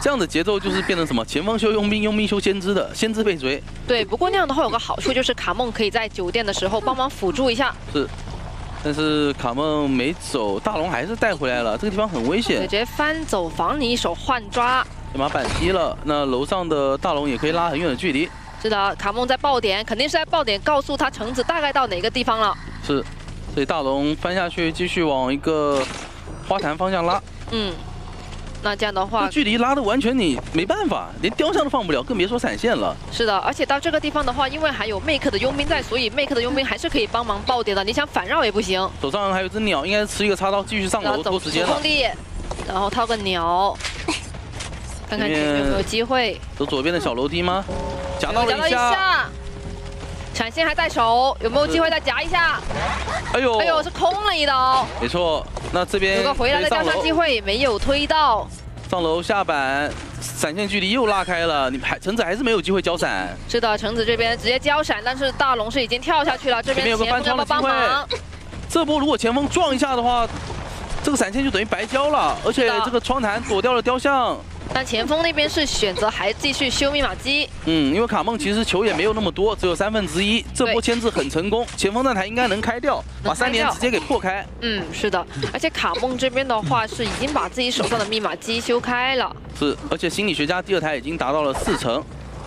这样的节奏就是变成什么？前方修佣兵，佣兵修先知的，先知被追对，不过那样的话有个好处就是卡梦可以在酒店的时候帮忙辅助一下，是。但是卡梦没走，大龙还是带回来了，这个地方很危，险直，接翻走防你一手换抓。先把板踢了。那楼上的大龙也可以拉很远的距离，是的，卡梦在爆点，肯定是在爆点告诉他橙子大概到哪个地方了。是。所以大龙翻下去，继续往一个花坛方向拉。嗯，那这样的话，距离拉的完全你没办法，连雕像都放不了，更别说闪现了。是的，而且到这个地方的话，因为还有 make 的佣兵在，所以 make 的佣兵还是可以帮忙爆点的。你想反绕也不行，手上还有只鸟，应该是吃一个插刀继续上楼拖时间了空。地，然后掏个鸟，看看有没有机会。走左边的小楼梯吗？夹到夹了一下，下，闪现还在手，有没有机会再夹一下？哎呦，哎呦，是空了一刀，没错。那这边有个回来的可以上楼吊上机会没有推到。上楼下板，闪现距离又拉开了，你还橙子还是没有机会交闪。是的，橙子这边直接交闪，但是大龙是已经跳下去了，这边前有个前锋要不要帮忙？这波如果前锋撞一下的话，这个闪现就等于白交了，而且这个窗台躲掉了雕像。但前锋那边是选择还继续修密码机，嗯，因为卡梦其实球也没有那么多，只有三分之一，这波牵制很成功，前锋那台应该能开掉，把三连直接给破开。嗯，是的，而且卡梦这边的话是已经把自己手上的密码机修开了。是，而且心理学家第二台已经达到了四成。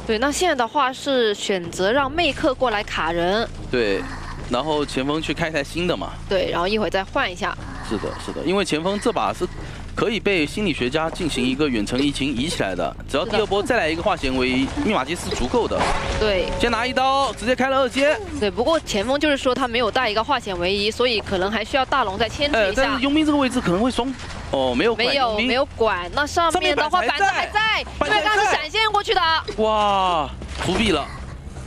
对，那现在的话是选择让魅克过来卡人，对，然后前锋去开一台新的嘛。对，然后一会儿再换一下。是的，是的，因为前锋这把是可以被心理学家进行一个远程移情移起来的，只要第二波再来一个化险为夷，密码机是足够的。对先拿一刀，直接开了二阶。对，不过前锋就是说他没有带一个化险为夷，所以可能还需要大龙再牵制呃，一下但是。佣兵这个位置可能会松，哦，没有管没有没有管，那上面的话板子还在在，因为刚刚是闪现过去的。哇，伏笔了。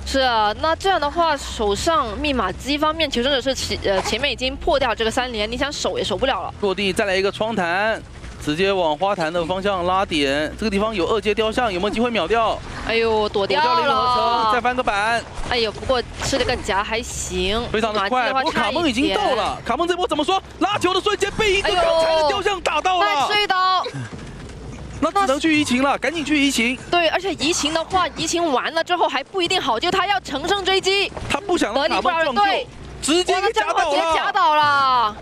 是啊，那这样的话，手上密码机方面，求生者是前呃前面已经破掉这个三连，你想守也守不了了。落地再来一个窗弹，直接往花坛的方向拉点。这个地方有二阶雕像，有没有机会秒掉？哎呦，躲掉了再。翻个板，哎呦，不过吃了个夹还行，非常的快。的话不过卡梦已经到。了，卡梦这波怎么说？拉球的瞬间被一个刚才的雕像打到那了，睡刀，那只能去移情了，赶紧去移情。对，而且移情的话，移情完了之后还不一定好救，他要乘胜追击，他不想让不梦撞饶人对救，直接给夹倒这样的话直接夹了。倒了。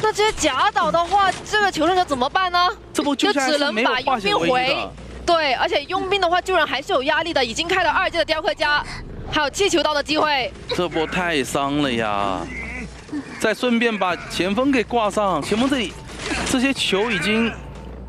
那直接夹倒的话，这个求生者怎么办呢？这波救下来是没有化险为夷的。对，而且佣兵的话救人还是有压力的，已经开了二阶的雕刻家，还有气球刀的机会。这波太伤了呀！再顺便把前锋给挂上，前锋这里这些球已经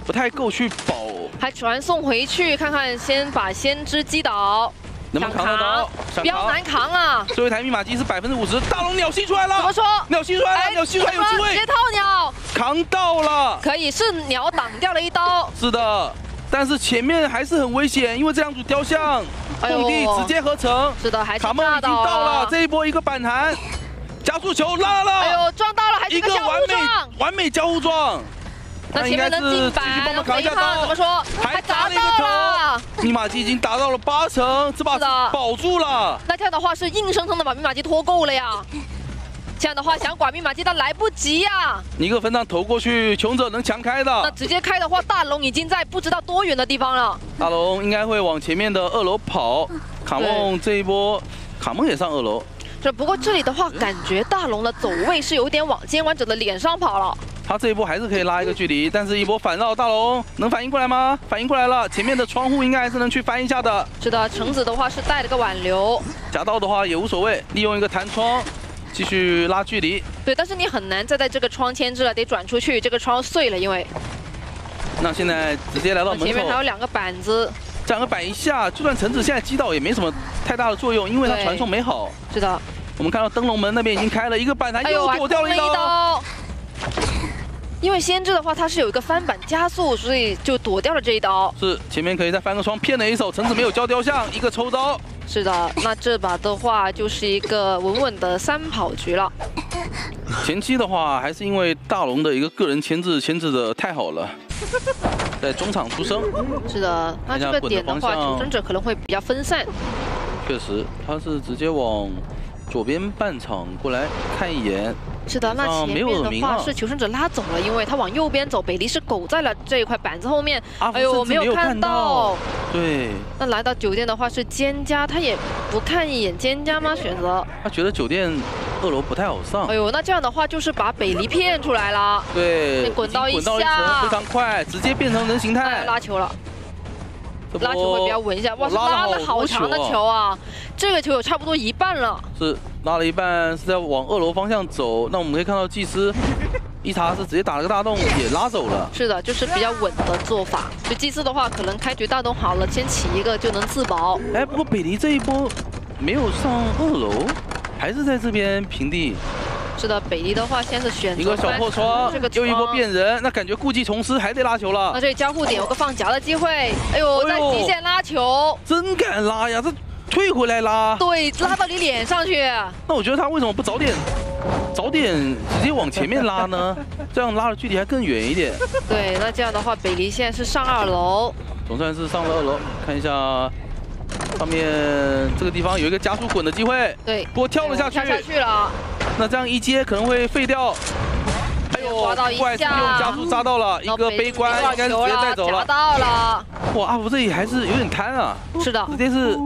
不太够去保。还传送回去看看，先把先知击倒。能不能扛得到？标难扛啊！最后一台密码机是百分之五十，大龙鸟吸出来了。怎么说？鸟吸出来了，鸟吸出来有机会。直接套鸟，扛到了。可以，是鸟挡掉了一刀。是的，但是前面还是很危险，因为这两组雕像空地直接合成。是的，还卡梦已经到了。这一波一个反弹，加速球拉了。哎呦，撞到了，还是一个完美完美交互撞。那前面能进板，没他怎么说？还砸到了，密码机已经达到了八成，这把保住了。那这样的话是硬生生的把密码机拖够了呀。这样的话想管密码机，但来不及呀。一个分弹投过去，穷者能强开的。那直接开的话，大龙已经在不知道多远的地方了。大龙应该会往前面的二楼跑。卡梦这一波，卡梦也上二楼。这不过这里的话，感觉大龙的走位是有点往监管者的脸上跑了。他这一波还是可以拉一个距离，但是一波反绕大龙能反应过来吗？反应过来了，前面的窗户应该还是能去翻一下的。是的，橙子的话是带了个挽留，夹到的话也无所谓，利用一个弹窗继续拉距离。对，但是你很难再在这个窗牵制了，得转出去，这个窗碎了，因为。那现在直接来到门口，前面还有两个板子，这两个板一下，就算橙子现在击倒也没什么太大的作用，因为它传送没好。是的，我们看到灯笼门那边已经开了一个板台，又躲掉了一刀。因为先知的话，他是有一个翻板加速，所以就躲掉了这一刀。是前面可以再翻个窗，骗了一手。橙子没有交雕像，一个抽刀。是的，那这把的话就是一个稳稳的三跑局了。前期的话，还是因为大龙的一个个人牵制牵制的太好了，在中场出生。是的，那这个点的话，求生者可能会比较分散。确实，他是直接往左边半场过来看一眼。是的，那前面的话是求生者拉走了，因为他往右边走，北离是苟在了这一块板子后面。哎呦，没有看到。对。那来到酒店的话是蒹葭，他也不看一眼蒹葭吗？选择。他觉得酒店二楼不太好上。哎呦，那这样的话就是把北离骗出来了。对。滚到一下，非常快，直接变成人形态。拉球了。拉球会比较稳一下。哇，拉了好长的球啊！这个球有差不多一半了。是。拉了一半是在往二楼方向走，那我们可以看到祭司一查是直接打了个大洞也拉走了。是的，就是比较稳的做法。就祭司的话，可能开局大洞好了，先起一个就能自保。哎，不过北离这一波没有上二楼，还是在这边平地。是的，北离的话先是选一个小破窗，又一波变人，那感觉故技重施，还得拉球了。那这里交互点有个放夹的机会。哎呦，在极限拉球，真敢拉呀！这。退回来拉，对，拉到你脸上去。那我觉得他为什么不早点，早点直接往前面拉呢？这样拉的距离还更远一点。对，那这样的话，北离现在是上二楼，总算是上了二楼。看一下上面这个地方有一个加速滚的机会。对，我跳了下去，跳下去了。那这样一接可能会废掉。哎呦，刮到一下，用加速扎到了一个悲观，应该是直接带走了。到了。哇，阿福这里还是有点贪啊。是的，直接是。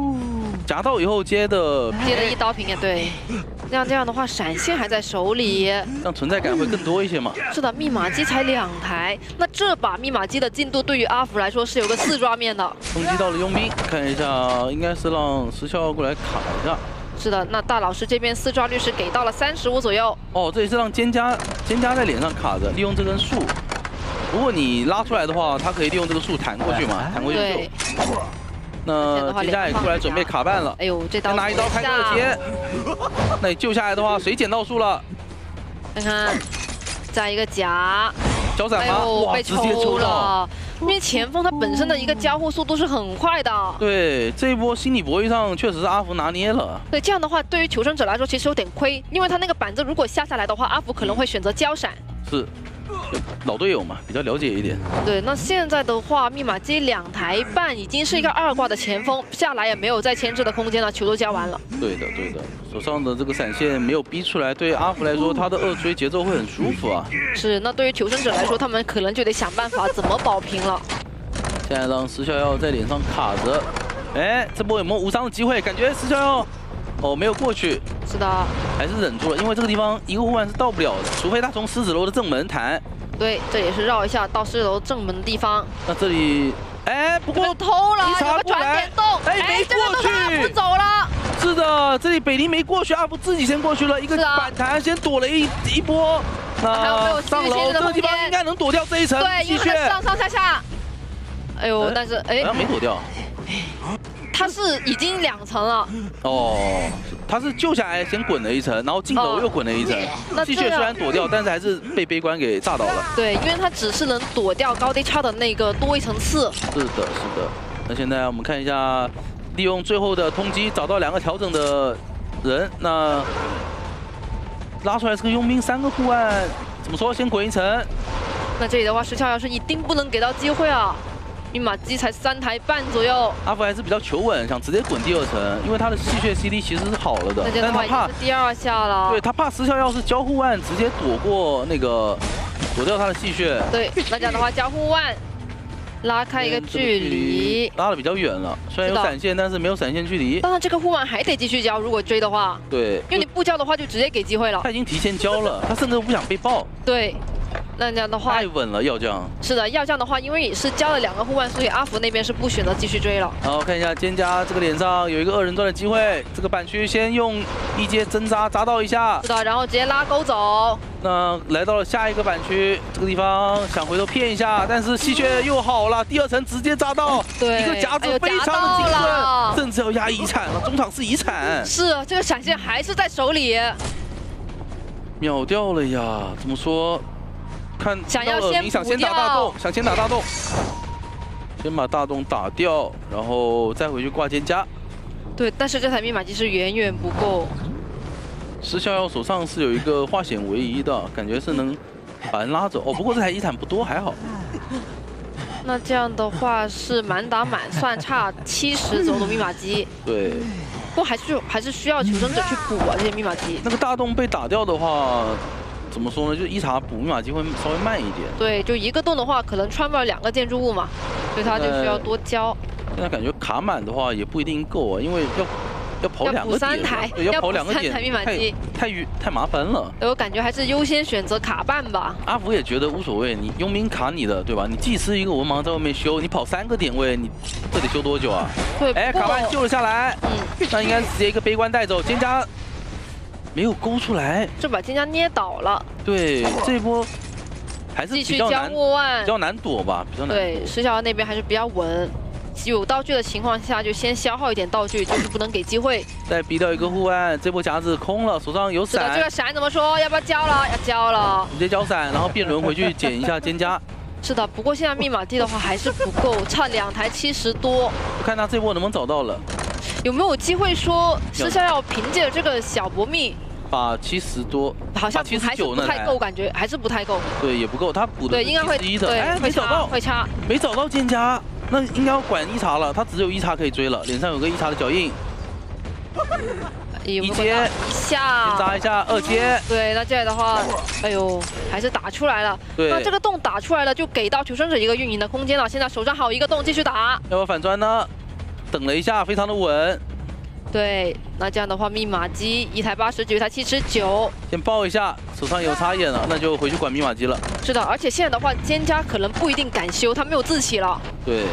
夹到以后接的，接的一刀平也对，像这样的话闪现还在手里，让存在感会更多一些嘛。是的，密码机才两台，那这把密码机的进度对于阿福来说是有个四抓面的。冲击到了佣兵，看一下，应该是让石啸过来卡一下。是的，那大老师这边四抓率是给到了三十五左右。哦，这也是让蒹葭蒹葭在脸上卡着，利用这根树。如果你拉出来的话，他可以利用这个树弹过去嘛，弹过去就。那蒹葭也过来准备卡半了。哎呦，这刀拿一刀开个接。那你救下来的话，谁捡到树了？看看，再一个夹。交闪吗？哇，直接抽了。因为前锋他本身的一个交互速度是很快的。对，这一波心理博弈上确实是阿福拿捏了。对，这样的话对于求生者来说其实有点亏，因为他那个板子如果下下来的话，阿福可能会选择交闪。是。老队友嘛，比较了解一点。对，那现在的话，密码机两台半已经是一个二挂的前锋，下来也没有再牵制的空间了，球都交完了。对的，对的，手上的这个闪现没有逼出来，对阿福来说，他的二追节奏会很舒服啊。是，那对于求生者来说，他们可能就得想办法怎么保平了。现在让石逍遥在脸上卡着，哎，这波有没有无伤的机会？感觉石逍遥哦，没有过去。是的，还是忍住了，因为这个地方一个护腕是到不了的，除非他从狮子楼的正门弹。对，这也是绕一下到狮子楼正门的地方。那这里，哎，不过偷了，有个转点洞，哎，没过去，不走了。是的，这里北林没过去，阿福自己先过去了，一个反弹先躲了一一波。那上楼这个地方应该能躲掉这一层，对，因为上上下下。哎呦，但是哎，好像没躲掉。他是已经两层了。哦，他是救下来先滚了一层，然后镜头又滚了一层。那气血虽然躲掉，但是还是被悲观给炸倒了。对，因为他只是能躲掉高低差的那个多一层次。是的，是的。那现在我们看一下，利用最后的通缉找到两个调整的人，那拉出来是个佣兵，三个护腕，怎么说？先滚一层。那这里的话，石桥要是一定不能给到机会啊。密码机才三台半左右，阿福还是比较求稳，想直接滚第二层，因为他的戏血 CD 其实是好了的，但他怕第二下了。对他怕失效要是交互腕直接躲过那个，躲掉他的戏血。对，那这样的话交互腕拉开一个距离，拉的比较远了，虽然有闪现，但是没有闪现距离。当然这个护腕还得继续交，如果追的话。对，因为你不交的话就直接给机会了。他已经提前交了，他甚至不想被爆。对。那这样的话太稳了，药将是的，药将的话，因为也是交了两个护腕，所以阿福那边是不选择继续追了。好，看一下蒹葭这个脸上有一个二人转的机会，这个板区先用一阶针扎扎到一下，是的，然后直接拉钩走。那来到了下一个板区，这个地方想回头骗一下，但是吸血又好了，第二层直接扎到，对，一个夹子非常的精准，甚至要压遗产了，中场是遗产。是，这个闪现还是在手里，秒掉了呀？怎么说？看，想要先想先打大洞，想先打大洞，先把大洞打掉，然后再回去挂蒹葭。对，但是这台密码机是远远不够。石逍遥手上是有一个化险为夷的感觉，是能把人拉走。哦，不过这台遗产不多，还好。那这样的话是满打满算差七十左右的密码机。对。不过还是还是需要求生者去补啊，这些密码机。那个大洞被打掉的话。怎么说呢？就一查补密码机会稍微慢一点。对，就一个洞的话，可能穿不了两个建筑物嘛，所以他就需要多交。现在感觉卡满的话也不一定够啊，因为要要跑两个点，对，要跑两个点，太太太麻烦了。我感觉还是优先选择卡半吧。阿福也觉得无所谓，你佣兵卡你的，对吧？你祭司一个文盲在外面修，你跑三个点位，你这得修多久啊？对，哎，卡半救了下来，嗯，那应该直接一个悲观带走，蒹葭。没有勾出来，就把蒹葭捏倒了。对，这一波还是比较难，比较难躲吧，比较难。对，石小那边还是比较稳，有道具的情况下就先消耗一点道具，就是不能给机会。再逼掉一个护腕，这波夹子空了，手上有伞。这个闪怎么说？要不要交了？要交了。直接交伞，然后变轮回去捡一下蒹葭。是的，不过现在密码地的话还是不够，差两台七十多。我看他这波能不能找到了。有没有机会说私下要凭借这个小博密把七十多，好像七十九不太够，感觉还是不太够。对，也不够，他补的对应该会一的，哎，没找到，会差，没找到蒹葭，那应该要管一查了，他只有一查可以追了，脸上有个一查的脚印。一阶下，扎一下二阶。对，那这样的话，哎呦，还是打出来了。对，那这个洞打出来了，就给到求生者一个运营的空间了。现在手上还有一个洞，继续打。要不要反钻呢？等了一下，非常的稳。对，那这样的话，密码机一台八十九，一台七十九。先报一下，手上有插眼了，那就回去管密码机了。是的，而且现在的话，蒹葭可能不一定敢修，他没有自起了。对，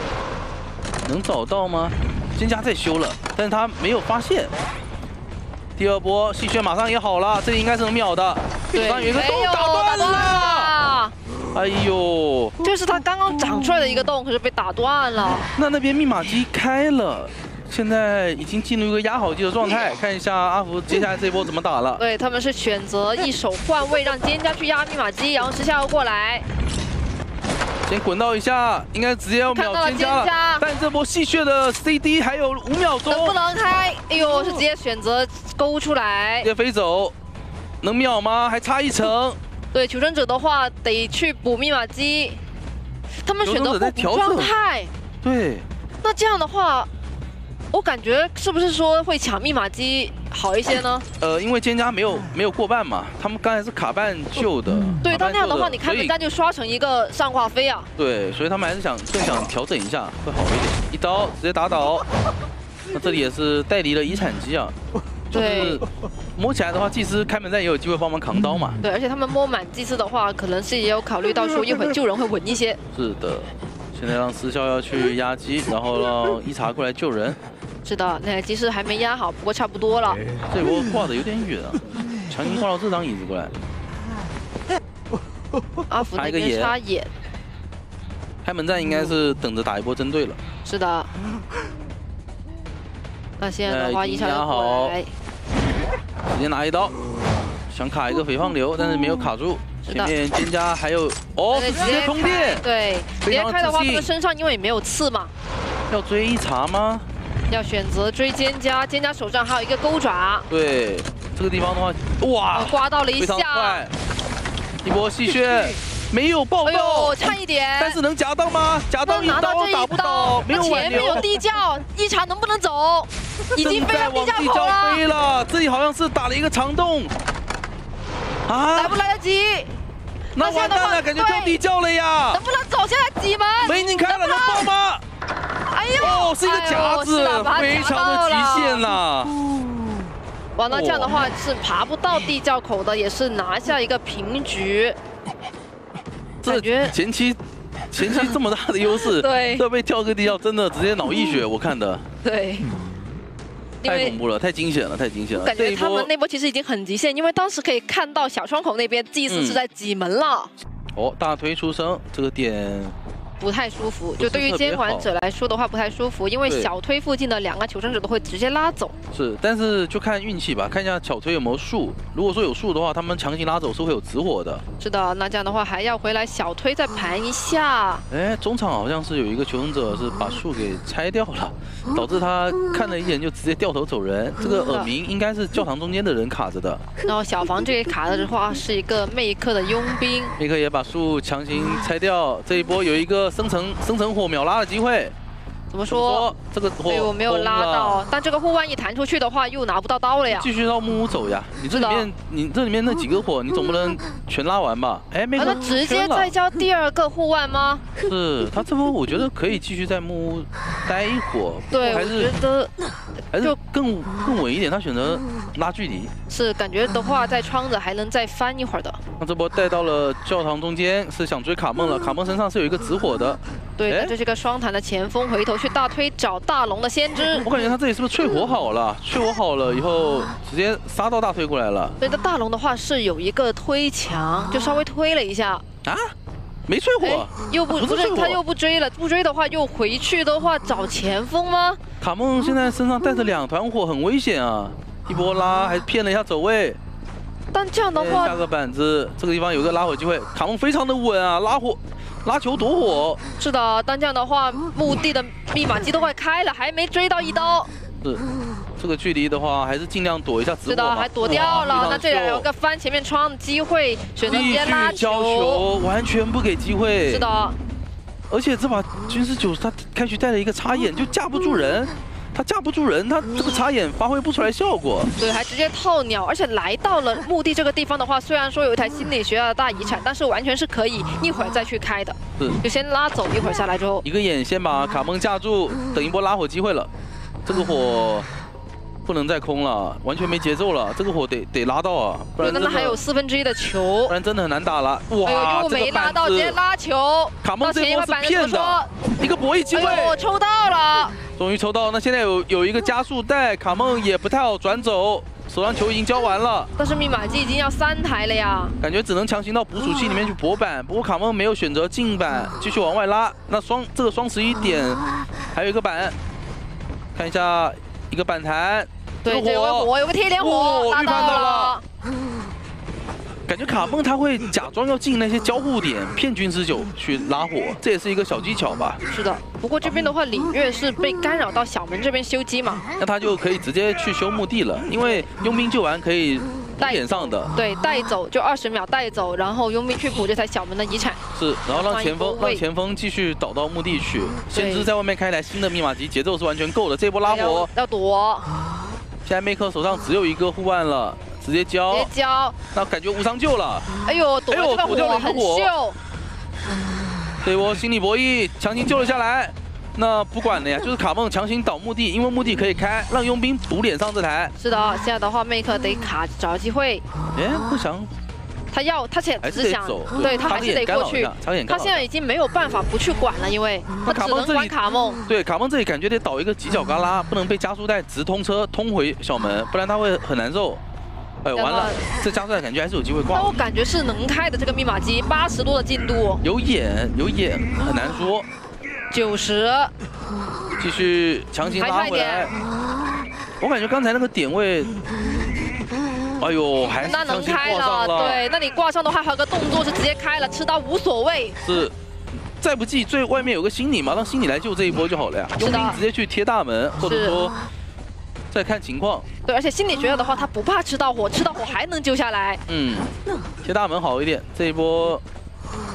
能找到吗？蒹葭在修了，但是他没有发现。第二波戏谑马上也好了，这里应该是能秒的。对，有一个洞打断了。哎呦，这是他刚刚长出来的一个洞，可是被打断了。那那边密码机开了。现在已经进入一个压好机的状态，看一下阿福接下来这一波怎么打了。对他们是选择一手换位，让蒹葭去压密码机，然后石下过来，先滚到一下，应该直接要秒蒹葭了。但这波戏谑的 CD 还有五秒钟，能不能开？哎呦，是直接选择勾出来，直接飞走，能秒吗？还差一层。对，求生者的话得去补密码机，他们选择不补状态。对，那这样的话。我感觉是不是说会抢密码机好一些呢？呃，因为蒹葭没有没有过半嘛，他们刚才是卡半救的。对，他那样的话，你开门战就刷成一个上挂飞啊。对，所以他们还是想更想调整一下会好一点，一刀直接打倒。那这里也是带离了遗产机啊。对，摸起来的话，祭司开门战也有机会帮忙扛刀嘛。对，而且他们摸满祭司的话，可能是也有考虑到说一会儿救人会稳一些。是的，现在让私校要去压机，然后让一茶过来救人。是的，那其实还没压好，不过差不多了。这波挂的有点远啊，强行挂到这张椅子过来。阿福那边插眼。开门战应该是等着打一波针对了。是的。那现在的话，一场好，直接拿一刀，想卡一个肥胖流，但是没有卡住。前面蒹葭还有哦，直接通电。对，直接开的话，他们身上因为也没有刺嘛。要追一茶吗？要选择追蒹葭，蒹葭手上还有一个钩爪。对，这个地方的话，哇，刮到了一下，一波吸血。没有爆到，差一点，但是能夹到吗？夹到一刀打不到，没有前面有地窖，一查能不能走？已经飞到地窖了。飞了，这里好像是打了一个长洞。啊！来不来得及？那完蛋了，感觉掉地窖了呀！能不能走下来挤门？门已经开了，能爆吗？哎呦！哦，是一个夹子，非常的极限呐。哇，那这样的话是爬不到地窖口的，也是拿下一个平局。感觉前期前期这么大的优势，对，这被跳个地窖真的直接脑溢血，我看的。对，太恐怖了，太惊险了，太惊险了。感觉他们那波其实已经很极限，因为当时可以看到小窗口那边祭司是在挤门了。哦，大推出生这个点。不太舒服，就对于监管者来说的话不太舒服，因为小推附近的两个求生者都会直接拉走。是，但是就看运气吧，看一下小推有没有树。如果说有树的话，他们强行拉走是会有直火的。是的，那这样的话还要回来小推再盘一下。哎，中场好像是有一个求生者是把树给拆掉了，导致他看了一眼就直接掉头走人。这个耳鸣应该是教堂中间的人卡着的。然后小房这里卡的话是一个魅克的佣兵，魅克也把树强行拆掉。这一波有一个。生成生成火秒拉的机会，怎么说？这个火我没有拉到，但这个护腕一弹出去的话，又拿不到刀了呀。继续绕木屋走呀！你这里面，你这里面那几个火，你总不能全拉完吧？哎，没那直接再交第二个护腕吗？是 他这波，我觉得可以继续在木屋待一会儿。对，我觉得还是更更稳一点。他选择拉距离，是感觉的话，在窗子还能再翻一会儿的。那这波带到了教堂中间，是想追卡梦了。卡梦身上是有一个紫火的。对，这是个双弹的前锋，回头去大推找大龙的先知。我感觉他这里是不是淬火好了？淬火好了以后，直接杀到大推过来了。对，这大龙的话是有一个推墙，就稍微推了一下。啊？没淬火？又不不是他又不追了，不追的话又回去的话找前锋吗？卡梦现在身上带着两团火，很危险啊！一波拉还骗了一下走位。但这样的话，下个板子，这个地方有个拉火机会。卡梦非常的稳啊，拉火。拉球躲火，是的，但这样的话，墓地的密码机都快开了，还没追到一刀。是，这个距离的话，还是尽量躲一下直是的，还躲掉了。那这里有个翻前面窗的机会，选择直接拉球，完全不给机会。是的，而且这把军师九他开局带了一个插眼，就架不住人。他架不住人，他这个插眼发挥不出来效果。对，还直接套鸟，而且来到了墓地这个地方的话，虽然说有一台心理学的大遗产，但是完全是可以一会儿再去开的。是，就先拉走，一会儿下来之后，一个眼先把卡蒙架住，等一波拉火机会了。这个火不能再空了，完全没节奏了，这个火得得拉到啊，不然真的还有四分之一的球，不然真的很难打了。哇，又没拉到，直接拉球。卡梦这波是骗的，一个博弈机会，我抽到了。终于抽到，那现在有有一个加速带，卡梦也不太好转走，手上球已经交完了。但是密码机已经要三台了呀，感觉只能强行到捕鼠器里面去搏板。不过卡梦没有选择进板，继续往外拉。那双这个双十一点还有一个板，看一下一个板弹，对，这个火。有个贴脸火，预判到了。感觉卡梦他会假装要进那些交互点，骗军师酒去拉火，这也是一个小技巧吧。是的，不过这边的话，李月是被干扰到小门这边修机嘛，那他就可以直接去修墓地了，因为佣兵救完可以带点上的。对，带走就二十秒带走，然后佣兵去补这台小门的遗产。是，然后让前锋让前锋继续倒到墓地去。先知在外面开一台新的密码机，节奏是完全够的。这波拉火要躲。现在麦克手上只有一个护腕了。直接交，直接交，那感觉无伤救了。哎呦，躲掉了一个火，很秀。这波心理博弈，强行救了下来。那不管了呀，就是卡梦强行倒墓地，因为墓地可以开，让佣兵补脸上这台。是的，现在的话，Make 得卡找机会。哎，不想。他要，他现在只想，对他还是得过去。他现在已经没有办法不去管了，因为他只能管卡梦。对，卡梦这里感觉得倒一个犄角旮旯，不能被加速带直通车通回小门，不然他会很难受。哎，完了，这加速带感觉还是有机会挂。那我感觉是能开的这个密码机，八十多的进度。有眼有眼，很难说。九十，继续强行拉回来。我感觉刚才那个点位。哎呦，还那能开了，对，那你挂上的话，还有个动作是直接开了，吃刀无所谓。是，再不济最外面有个心理嘛，让心理来救这一波就好了呀。佣兵直接去贴大门，或者说再看情况。对，而且心理觉得的话，他不怕吃到火，吃到火还能救下来。嗯，贴大门好一点，这一波。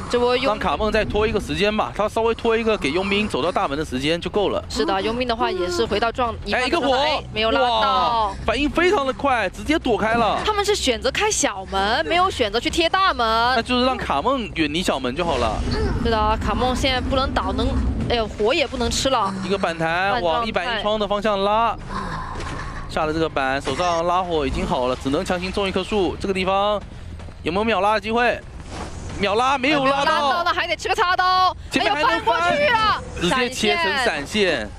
这波让卡梦再拖一个时间吧，他稍微拖一个给佣兵走到大门的时间就够了。是的，佣兵的话也是回到撞。哎，一个火没有拉到，反应非常的快，直接躲开了。他们是选择开小门，没有选择去贴大门。那就是让卡梦远离小门就好了。是的，卡梦现在不能倒，能，哎呦，火也不能吃了。一个板台往一百一窗的方向拉，下了这个板，手上拉火已经好了，只能强行种一棵树。这个地方有没有秒拉的机会？秒拉没有拉到，那还得吃个插刀，哎呀翻过去啊！直接切成闪现。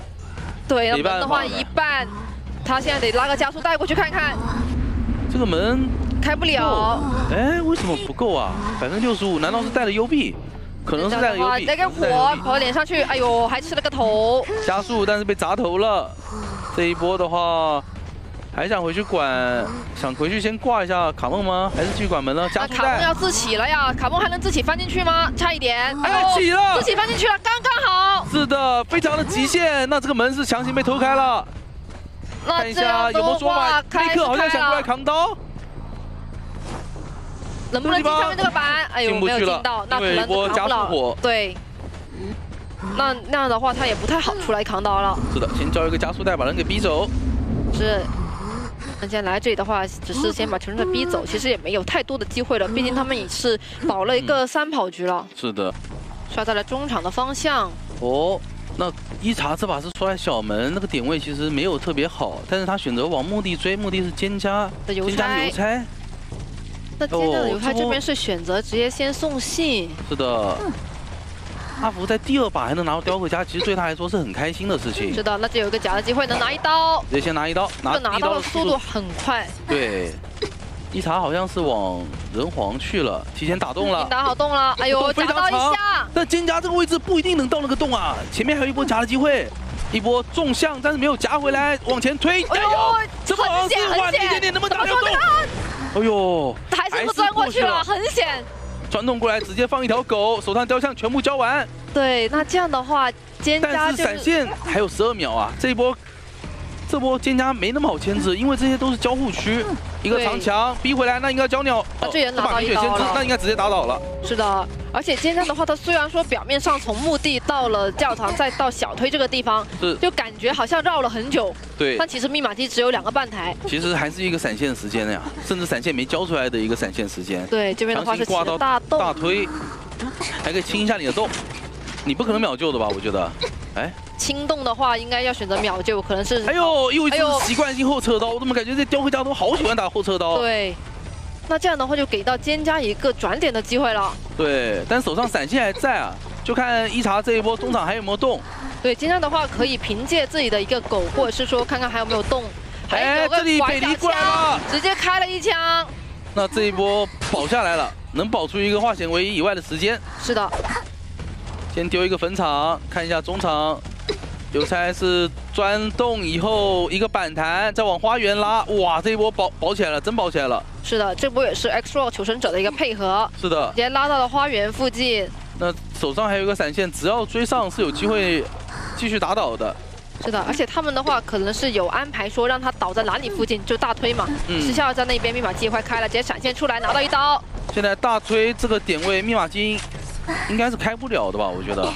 对，门的话一半，他现在得拉个加速带过去看看。这个门开不了。哎，为什么不够啊？百分之六十五，难道是带了幽闭？可能是带了幽闭。带个火跑到脸上去，哎呦，还吃了个头。加速，但是被砸头了。这一波的话。还想回去管，想回去先挂一下卡梦吗？还是继续管门呢？加速卡梦要自起了呀，卡梦还能自己翻进去吗？差一点，哎，起了，自己翻进去了，刚刚好。是的，非常的极限。那这个门是强行被偷开了。看一下有没有说法，内克好像想过来扛刀，能不能进上面这个板？哎呦，没有进到，那可能扛不了。对，那那样的话他也不太好出来扛刀了。是的，先交一个加速带把人给逼走。是。那现在来这里的话，只是先把求生者逼走，其实也没有太多的机会了。毕竟他们也是保了一个三跑局了。是的，刷在了中场的方向。哦，那一查这把是刷在小门，那个点位其实没有特别好，但是他选择往墓地追，墓地是蒹葭的邮差。那蒹葭的邮差这边是选择直接先送信。是的。阿福在第二把还能拿到雕刻家，其实对他来说是很开心的事情。是的，那就有个假的机会能拿一刀。直接先拿一刀，拿拿刀的速度很快。对，一查好像是往人皇去了，提前打洞了。打好洞了，哎呦，夹到一下。但蒹葭这个位置不一定能到那个洞啊，前面还有一波夹的机会，一波纵向，但是没有夹回来，往前推。哎呦，这很险。一点点能不能打洞？哎呦，还是不钻过去了，很险。传送过来，直接放一条狗，手上雕像全部交完。对，那这样的话，但是闪现还有十二秒啊，这一波。这波蒹葭没那么好牵制，因为这些都是交互区，一个长墙逼回来，那应该交鸟，这也拿到一刀了，那应该直接打倒了。是的，而且蒹葭的话，他虽然说表面上从墓地到了教堂，再到小推这个地方，是就感觉好像绕了很久。对，但其实密码机只有两个半台。其实还是一个闪现时间呀，甚至闪现没交出来的一个闪现时间。对，这边的话是挂到大大推，还可以清一下你的洞。你不可能秒救的吧？我觉得，哎，轻动的话应该要选择秒救，可能是。哎呦，又一次习惯性后撤刀，我怎么感觉这雕刻家都好喜欢打后撤刀？对，那这样的话就给到蒹葭一个转点的机会了。对，但手上闪现还在啊，就看一查这一波中场还有没有动。对，蒹葭的话可以凭借自己的一个狗，或者是说看看还有没有动。哎，这里北离过来了，直接开了一枪。那这一波保下来了，能保出一个化险为夷以外的时间。是的。先丢一个坟场，看一下中场，邮差是钻洞以后一个板弹，再往花园拉，哇，这一波保保起来了，真保起来了。是的，这波也是 X Roll 求生者的一个配合。是的，直接拉到了花园附近。那手上还有一个闪现，只要追上是有机会继续打倒的。是的，而且他们的话可能是有安排说让他倒在哪里附近，就大推嘛。嗯。失效在那边，密码机快开了，直接闪现出来拿到一刀。现在大推这个点位，密码机。应该是开不了的吧？我觉得，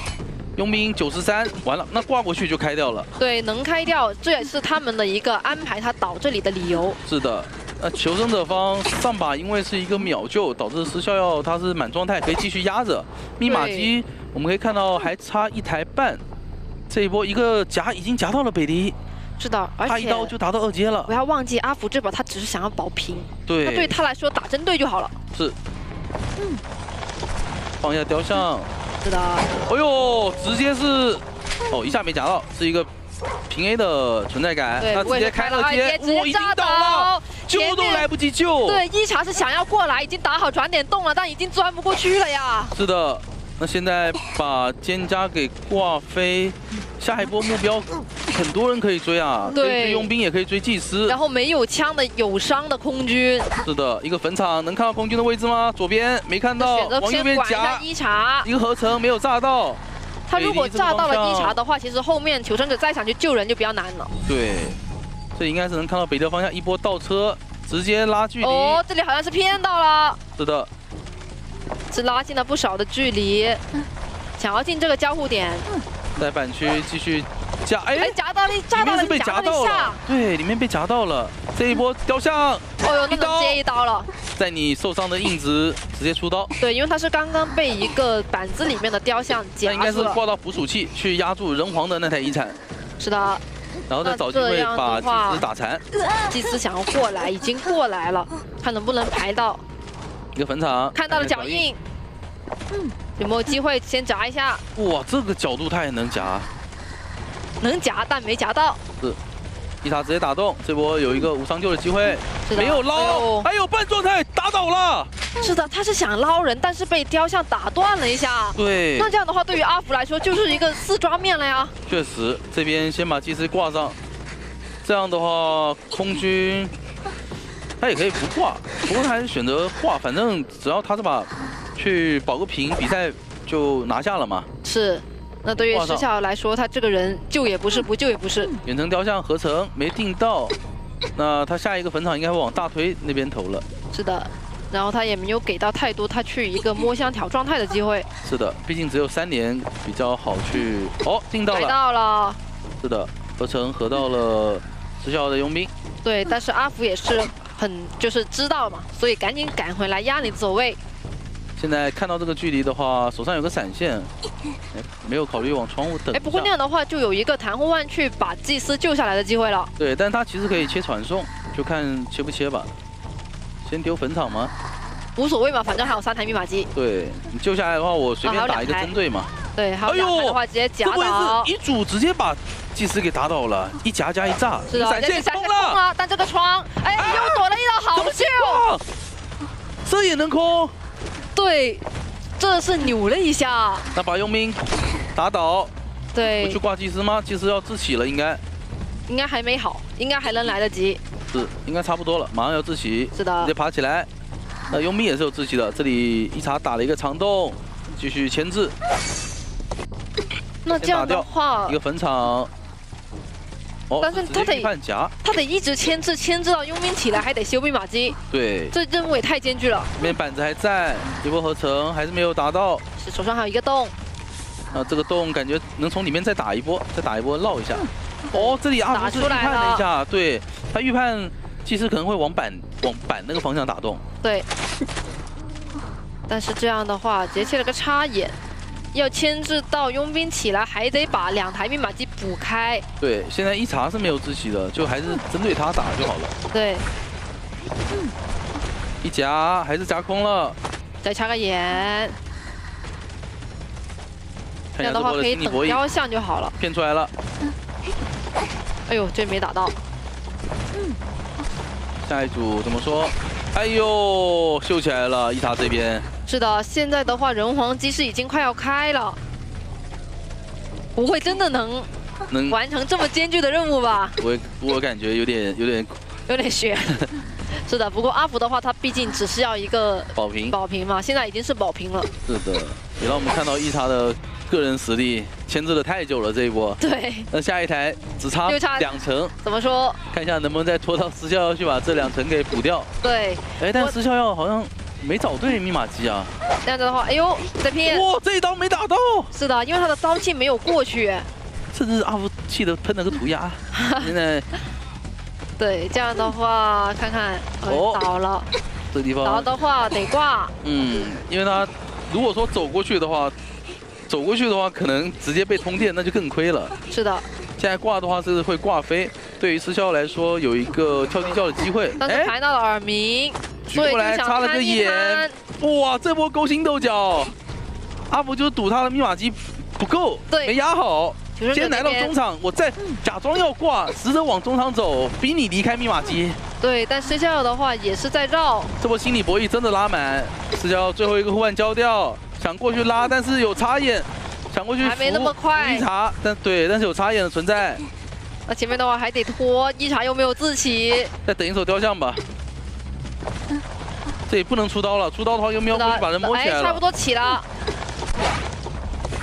佣兵九十三，完了，那挂过去就开掉了。对，能开掉，这也是他们的一个安排他倒这里的理由。是的，那求生者方上把因为是一个秒救，导致失效药它是满状态，可以继续压着。密码机我们可以看到还差一台半，这一波一个夹已经夹到了北离。是的，而且他一刀就达到二阶了。不要忘记阿福这把他只是想要保平，对，那对他来说打针对就好了。是。嗯。放下雕像。是的。哎呦，直接是，哦，一下没夹到，是一个平 A 的存在感。那，直接开二阶，直接炸倒了，救都来不及救。对，一茶是想要过来，已经打好转点洞了，但已经钻不过去了呀。是的。那现在把蒹葭给挂飞，下一波目标很多人可以追啊，可以追佣兵，也可以追祭司。然后没有枪的有伤的空军。是的，一个坟场能看到空军的位置吗？左边没看到，往右边夹。一查，一个合成没有炸到。他如果炸到了一查的话，其实后面求生者再想去救人就比较难了。对，这应该是能看到北调方向一波倒车，直接拉距离。哦，这里好像是骗到了。是的。是拉近了不少的距离，想要进这个交互点，在板区继续夹，哎，夹到了，夹到了，夹到了，对，里面被夹到了，这一波雕像，哦呦，那个接一刀了，在你受伤的硬直直接出刀，对，因为他是刚刚被一个板子里面的雕像夹应该是挂到捕鼠器去压住人皇的那台遗产，是的，然后再找机会把祭司打残，祭司想要过来，已经过来了，看能不能排到。一个坟场，看到了脚印，嗯，有没有机会先夹一下？哇，这个角度他也能夹，能夹但没夹到。是，伊塔直接打动，这波有一个无伤救的机会，没有捞，还有半状态打倒了。是的，他是想捞人，但是被雕像打断了一下。对，那这样的话，对于阿福来说就是一个四抓面了呀。确实，这边先把祭司挂上，这样的话空军。他也可以不挂，不过他还是选择挂，反正只要他这把去保个平，比赛就拿下了嘛。是，那对于石小来说，他这个人救也不是，不救也不是。远程雕像合成没定到，那他下一个坟场应该会往大推那边投了。是的，然后他也没有给到太多他去一个摸箱调状态的机会。是的，毕竟只有三连比较好去。哦，定到了。到了。是的，合成合到了石小的佣兵。对，但是阿福也是。很就是知道嘛，所以赶紧赶回来压你走位。现在看到这个距离的话，手上有个闪现，没有考虑往窗户等。哎，不过那样的话就有一个弹簧万去把祭司救下来的机会了。对，但他其实可以切传送，就看切不切吧。先丢坟场吗？无所谓嘛，反正还有三台密码机。对你救下来的话，我随便打一个针对嘛。对，还有两台的话直接夹倒。一组直接把。祭司给打倒了，一夹夹一炸，是的，闪现空了，但这个窗，哎，又躲了一刀，好秀，这也能空？对，这是扭了一下。那把佣兵打倒，对，不去挂祭司吗？祭司要自起了，应该，应该还没好，应该还能来得及。是，应该差不多了，马上要自起。是的，直接爬起来。那佣兵也是有自起的，这里一查打了一个长洞，继续牵制。那这样的话，一个坟场。但是他得他得一直牵制，牵制到佣兵起来，还得修密码机。对，这任务也太艰巨了。面板子还在，一波合成还是没有达到。是手上还有一个洞。啊，这个洞感觉能从里面再打一波，再打一波绕一下。哦，这里阿福是预判了一下，对他预判其实可能会往板往板那个方向打洞。对。但是这样的话，截切了个插眼。要牵制到佣兵起来，还得把两台密码机补开。对，现在一查是没有自起的，就还是针对他打就好了。对，一夹还是夹空了，再插个眼。这样的话可以等雕像就好了。骗出来了。哎呦，这没打到。下一组怎么说？哎呦，秀起来了，一塔这边。是的，现在的话，人皇机是已经快要开了，不会真的能能完成这么艰巨的任务吧？我我感觉有点有点有点悬。是的，不过阿福的话，他毕竟只是要一个保平保平嘛，现在已经是保平了。是的，也让我们看到一叉的个人实力牵制的太久了这一波。对。那下一台只差两层，怎么说？看一下能不能再拖到私逍遥去把这两层给补掉。对。哎，但私逍遥好像。没找对密码机啊！这样子的话，哎呦，再拼！哇，这一刀没打到。是的，因为他的刀气没有过去。甚至阿福气得喷了个涂鸦。现在，对，这样的话，看看哦，倒了。这地方倒的话得挂。嗯，因为他如果说走过去的话，走过去的话，可能直接被通电，那就更亏了。是的。现在挂的话是会挂飞，对于失效来说有一个跳地窖的机会。但是排到了耳鸣，举过来插了个眼。哇，这波勾心斗角，阿福就是赌他的密码机不够，对没压好。先来到中场，我再假装要挂，试着往中场走，逼你离开密码机。对，但失效的话也是在绕。这波心理博弈真的拉满，失效最后一个互换交掉，想过去拉，但是有插眼。想过去，还没那么快。一查，但对，但是有插眼的存在。那前面的话还得拖，一查又没有自起。再等一手雕像吧。这也不能出刀了，出刀的话又瞄过去把人摸起来了。差不多起了。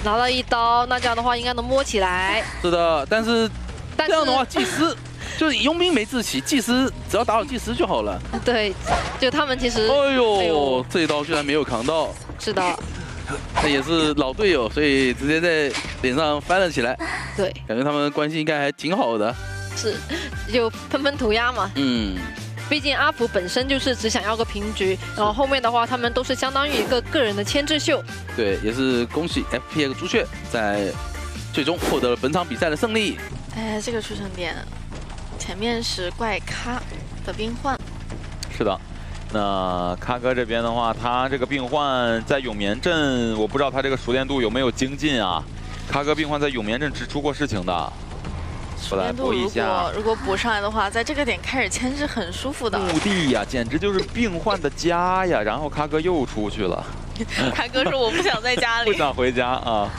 拿到一刀，那这样的话应该能摸起来。是的，但是这样的话，祭司 就是佣兵没自起，祭司只要打好祭司就好了。对，就他们其实。哎呦，这一刀居然没有扛到。是的。那也是老队友，所以直接在脸上翻了起来。对，感觉他们关系应该还挺好的。是，就喷喷涂鸦嘛。嗯。毕竟阿福本身就是只想要个平局，然后后面的话他们都是相当于一个个人的牵制秀。对，也是恭喜 FPX 朱雀在最终获得了本场比赛的胜利。哎，这个出生点，前面是怪咖的病患。是的。那咖哥这边的话，他这个病患在永眠镇，我不知道他这个熟练度有没有精进啊。咖哥病患在永眠镇只出过事情的。熟练度如果如果补上来的话，在这个点开始牵制很舒服的。墓地呀，简直就是病患的家呀。然后咖哥又出去了。咖哥说我不想在家里。不想回家啊。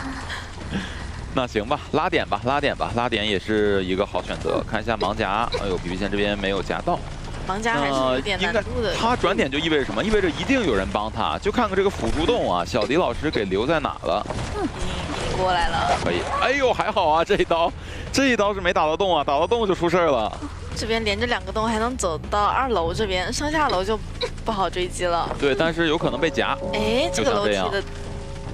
那行吧，拉点吧，拉点吧，拉点也是一个好选择。看一下盲夹，哎呦，皮皮线这边没有夹到。盲家还是有点难度的。他转点就意味着什么？意味着一定有人帮他。就看看这个辅助洞啊，小迪老师给留在哪了？嗯过来了。可以。哎呦，还好啊，这一刀，这一刀是没打到洞啊，打到洞就出事了。这边连着两个洞还能走到二楼这边，上下楼就不好追击了。对，但是有可能被夹。哎，这个楼梯的。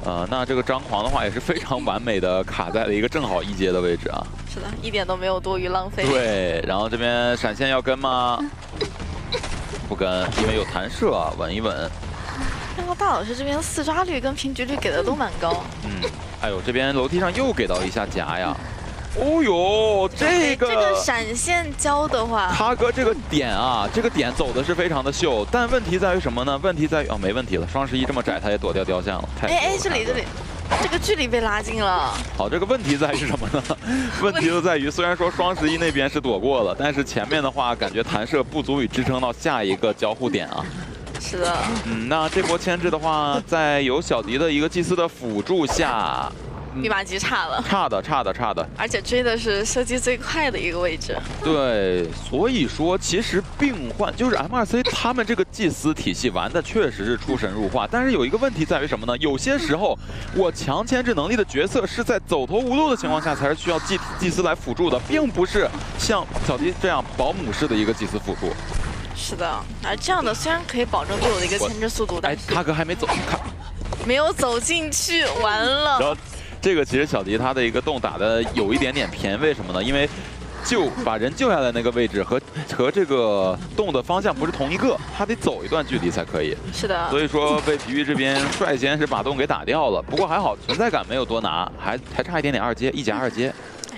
呃，那这个张狂的话也是非常完美的卡在了一个正好一阶的位置啊。是的，一点都没有多余浪费。对，然后这边闪现要跟吗？不跟，因为有弹射，啊，稳一稳。然后大老师这边四抓率跟平局率给的都蛮高。嗯，哎呦，这边楼梯上又给到一下夹呀。哦呦，这个这个闪现交的话，他哥这个点啊，这个点走的是非常的秀，但问题在于什么呢？问题在于哦，没问题了，双十一这么窄，他也躲掉雕像了。哎哎，这里这里，这个距离被拉近了。好，这个问题在于什么呢？问题就在于，虽然说双十一那边是躲过了，但是前面的话感觉弹射不足以支撑到下一个交互点啊。是的。嗯，那这波牵制的话，在有小迪的一个祭司的辅助下。密码机差了，差的差的差的，而且追的是射击最快的一个位置。对，所以说其实病患就是 M2C 他们这个祭司体系玩的确实是出神入化，但是有一个问题在于什么呢？有些时候我强牵制能力的角色是在走投无路的情况下才是需要祭祭司来辅助的，并不是像小迪这样保姆式的一个祭司辅助。是的，而这样的虽然可以保证队友的一个牵制速度，但哎，他哥还没走，卡没有走进去，完了。这个其实小迪他的一个洞打的有一点点偏，为什么呢？因为救把人救下来那个位置和 和这个洞的方向不是同一个，他得走一段距离才可以。是的。所以说被皮皮这边率先是把洞给打掉了，不过还好存在感没有多拿，还还差一点点二阶一夹二阶。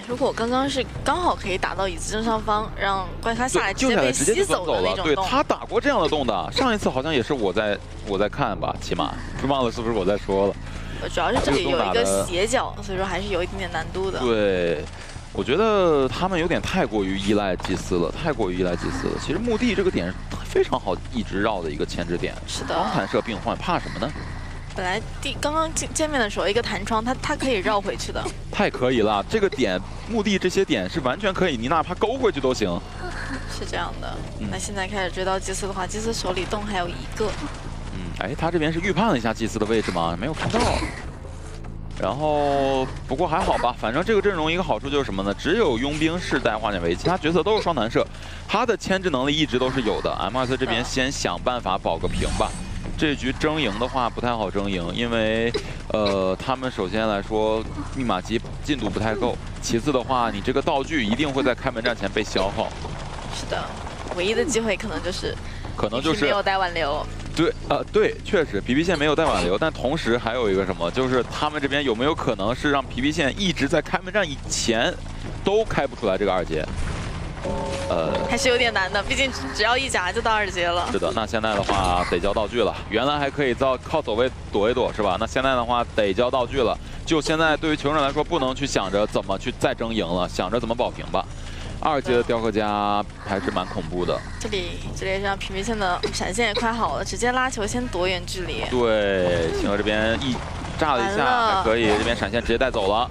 如果刚刚是刚好可以打到椅子正上方，让怪咖下来直接被吸走的那种对他打过这样的洞的，上一次好像也是我在我在看吧，起码忘了是不是我在说了。主要是这里有一个斜角，所以说还是有一点点难度的。对，我觉得他们有点太过于依赖祭司了，太过于依赖祭司了。其实墓地这个点非常好一直绕的一个牵制点。是的。刚弹射病患，怕什么呢？本来第刚刚见见面的时候一个弹窗，它它可以绕回去的。太可以了，这个点墓地这些点是完全可以，你哪怕勾回去都行。是这样的。那现在开始追到祭司的话，祭司手里洞还有一个。哎，他这边是预判了一下祭司的位置吗？没有看到。然后不过还好吧，反正这个阵容一个好处就是什么呢？只有佣兵是带化解围，其他角色都是双弹射，他的牵制能力一直都是有的。M2C 这边先想办法保个平吧。这局争赢的话不太好争赢，因为呃，他们首先来说密码机进度不太够，其次的话，你这个道具一定会在开门战前被消耗。是的，唯一的机会可能就是可能就是没有带挽留。对，呃，对，确实皮皮线没有带挽留，但同时还有一个什么，就是他们这边有没有可能是让皮皮线一直在开门战以前都开不出来这个二阶？呃，还是有点难的，毕竟只要一夹就到二阶了。是的，那现在的话得交道具了。原来还可以造靠走位躲一躲，是吧？那现在的话得交道具了。就现在对于求生者来说，不能去想着怎么去再争赢了，想着怎么保平吧。二阶的雕刻家还是蛮恐怖的。这里，这里让皮皮线的闪现也快好了，直接拉球先躲远距离。对，星河这边一炸了一下，还可以，这边闪现直接带走了。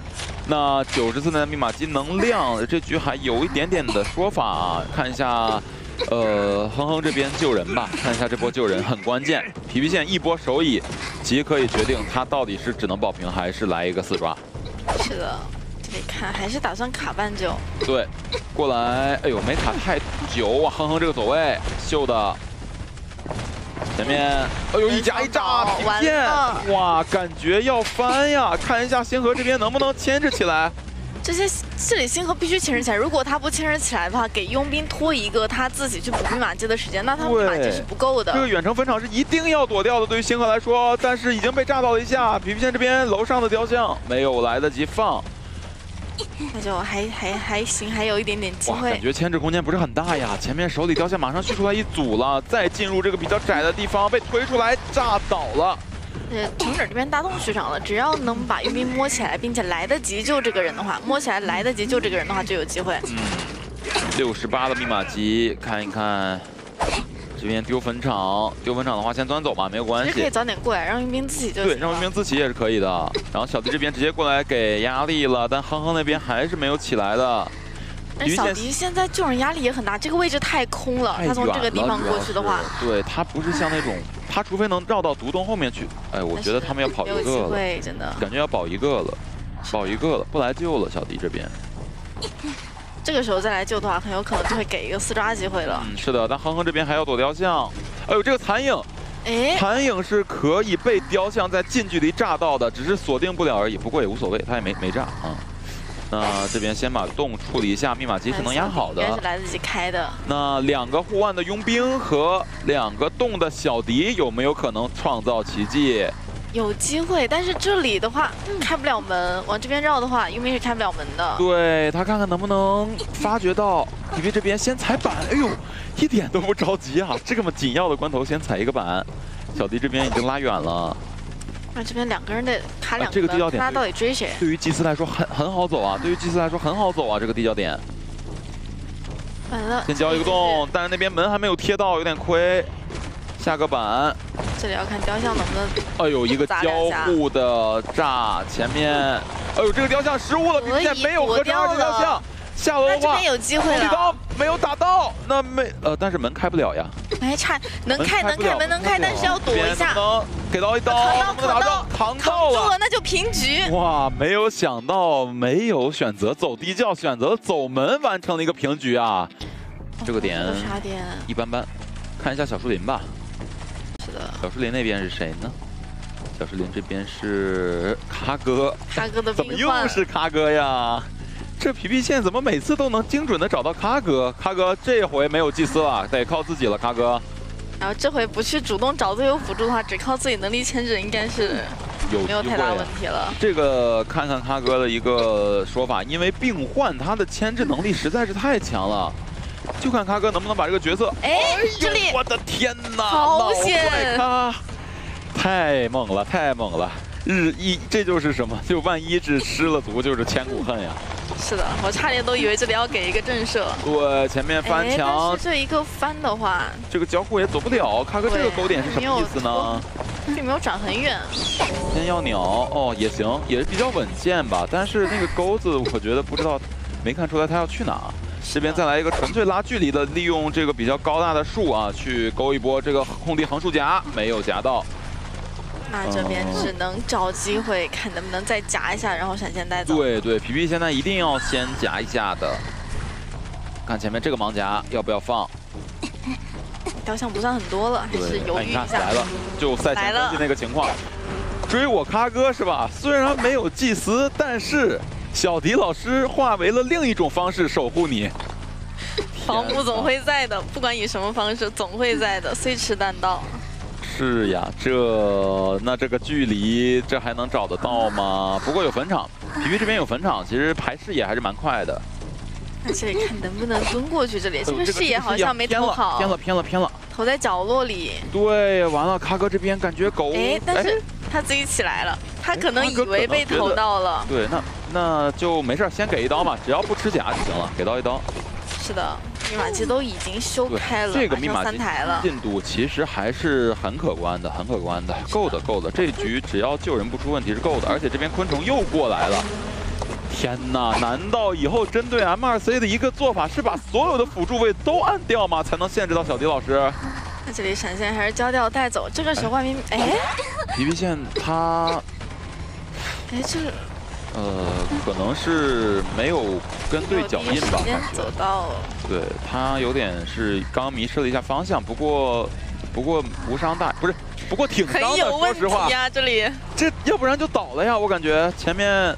那九十四的密码机能量，这局还有一点点的说法啊。看一下，呃，哼哼这边救人吧，看一下这波救人很关键。皮皮线一波手椅，即可以决定他到底是只能保平，还是来一个四抓。是的。你看，还是打算卡半救。对，过来，哎呦，没卡太久哇！哼哼，这个走位秀的，前面，哎呦，一夹一炸，平线，哇，感觉要翻呀！看一下星河这边能不能牵制起来。这些这里星河必须牵制起来，如果他不牵制起来的话，给佣兵拖一个他自己去补密码机的时间，那他密码机是不够的。这个远程坟场是一定要躲掉的，对于星河来说，但是已经被炸到了一下。皮皮线这边楼上的雕像没有来得及放。那就还还还行，还有一点点机会。感觉牵制空间不是很大呀。前面手里雕像马上续出来一组了，再进入这个比较窄的地方，被推出来炸倒了。呃，城者这边大洞续上了，只要能把佣兵摸起来，并且来得及救这个人的话，摸起来来得及救这个人的话，就有机会。嗯，六十八的密码机，看一看。这边丢坟场，丢坟场的话先钻走吧，没有关系。其实可以早点过来，让佣兵自己就。对，让佣兵自己也是可以的。然后小迪这边直接过来给压力了，但哼哼那边还是没有起来的。但小迪现在救人压力也很大，这个位置太空了，他从这个地方过去的话，对他不是像那种，他除非能绕到独栋后面去。哎，我觉得他们要跑一个了，真的，感觉要保一个了，保一个了，不来救了，小迪这边。这个时候再来救的话，很有可能就会给一个四抓机会了。嗯，是的，但哼哼这边还要躲雕像。哎呦，这个残影，哎，残影是可以被雕像在近距离炸到的，只是锁定不了而已。不过也无所谓，他也没没炸啊。那这边先把洞处理一下，密码机是能压好的，应该是来得及开的。那两个护腕的佣兵和两个洞的小迪有没有可能创造奇迹？有机会，但是这里的话开不了门，往这边绕的话，佣兵是开不了门的。对他看看能不能发觉到皮皮这边先踩板，哎呦，一点都不着急啊！这么紧要的关头先踩一个板，小迪这边已经拉远了。那这边两个人得卡两个地他到底追谁？对于祭司来说很很好走啊，对于祭司来说很好走啊，这个地窖点。完了，先交一个洞，但是那边门还没有贴到，有点亏。下个板，这里要看雕像能不能。哎呦，一个交互的炸前面，哎呦，这个雕像失误了，明显没有合成二级雕像。下楼的话，有机会了。刀没有打到，那没呃，但是门开不了呀。没差，能开能开门能开，但是要躲一下。能给到一刀，扛到扛到扛到了，那就平局。哇，没有想到没有选择走地窖，选择走门，完成了一个平局啊。这个点一般般，看一下小树林吧。小树林那边是谁呢？小树林这边是咖哥。咖哥的怎么又是咖哥呀？这皮皮线怎么每次都能精准的找到咖哥？咖哥这回没有祭司了，得靠自己了。咖哥，然后这回不去主动找队友辅助的话，只靠自己能力牵制，应该是有没有太大问题了。这个看看咖哥的一个说法，因为病患他的牵制能力实在是太强了。就看咖哥能不能把这个角色。哎，这里，我的天哪，好险！太猛了，太猛了！日一，这就是什么？就万一是失了足，就是千古恨呀。是的，我差点都以为这里要给一个震慑。对，前面翻墙。这一个翻的话，这个交互也走不了。咖哥这个勾点是什么意思呢？并没有转很远。先要鸟哦，也行，也是比较稳健吧。但是那个钩子，我觉得不知道，没看出来他要去哪。这边再来一个纯粹拉距离的，利用这个比较高大的树啊，去勾一波这个空地横竖夹，没有夹到。那这边只能找机会，看能不能再夹一下，然后闪现带走。对对，皮皮现在一定要先夹一下的。看前面这个盲夹要不要放？雕像不算很多了，还是犹豫一下。来了，就赛前分析那个情况，追我咖哥是吧？虽然没有祭司，但是。小迪老师化为了另一种方式守护你，防护总会在的，不管以什么方式，总会在的，虽迟但到。是呀，这那这个距离，这还能找得到吗？不过有坟场，皮皮这边有坟场，其实排视野还是蛮快的。那这里看能不能蹲过去，这里这个视野好像没投好，偏了偏了偏了，投在角落里。对，完了，咖哥这边感觉狗，哎，但是他自己起来了，他可能以为被投到了。对，那那就没事，先给一刀嘛，只要不吃甲就行了，给到一刀。是的。密码机都已经修开了，这个密码机进度其实还是很可观的，很可观的，够的，够的。这局只要救人不出问题是够的，而且这边昆虫又过来了。天哪，难道以后针对 M2C 的一个做法是把所有的辅助位都按掉吗？才能限制到小迪老师？那这里闪现还是交掉带走？这个时候外面哎，皮皮线他，哎这。呃，可能是没有跟对脚印吧，感觉。走到了。对他有点是刚迷失了一下方向，不过不过无伤大，不是，不过挺伤的。说实话呀，这里这要不然就倒了呀，我感觉前面。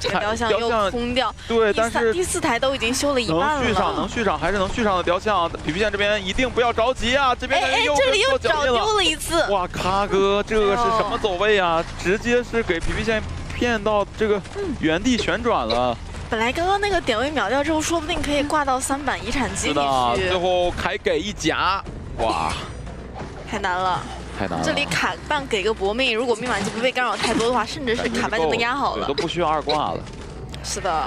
这个雕像又空掉。对，但是第四台都已经修了一半了。能续上，能续上，还是能续上的雕像。皮皮线这边一定不要着急啊，这边又这里又找丢了一次。哇，卡哥，这个是什么走位啊？直接是给皮皮线骗到这个原地旋转了。本来刚刚那个点位秒掉之后，说不定可以挂到三板遗产机里去。最后还给一夹，哇，太难了。这里卡半给个搏命，如果密码机不被干扰太多的话，甚至是卡半就能压好了，都不需要二挂了。是的。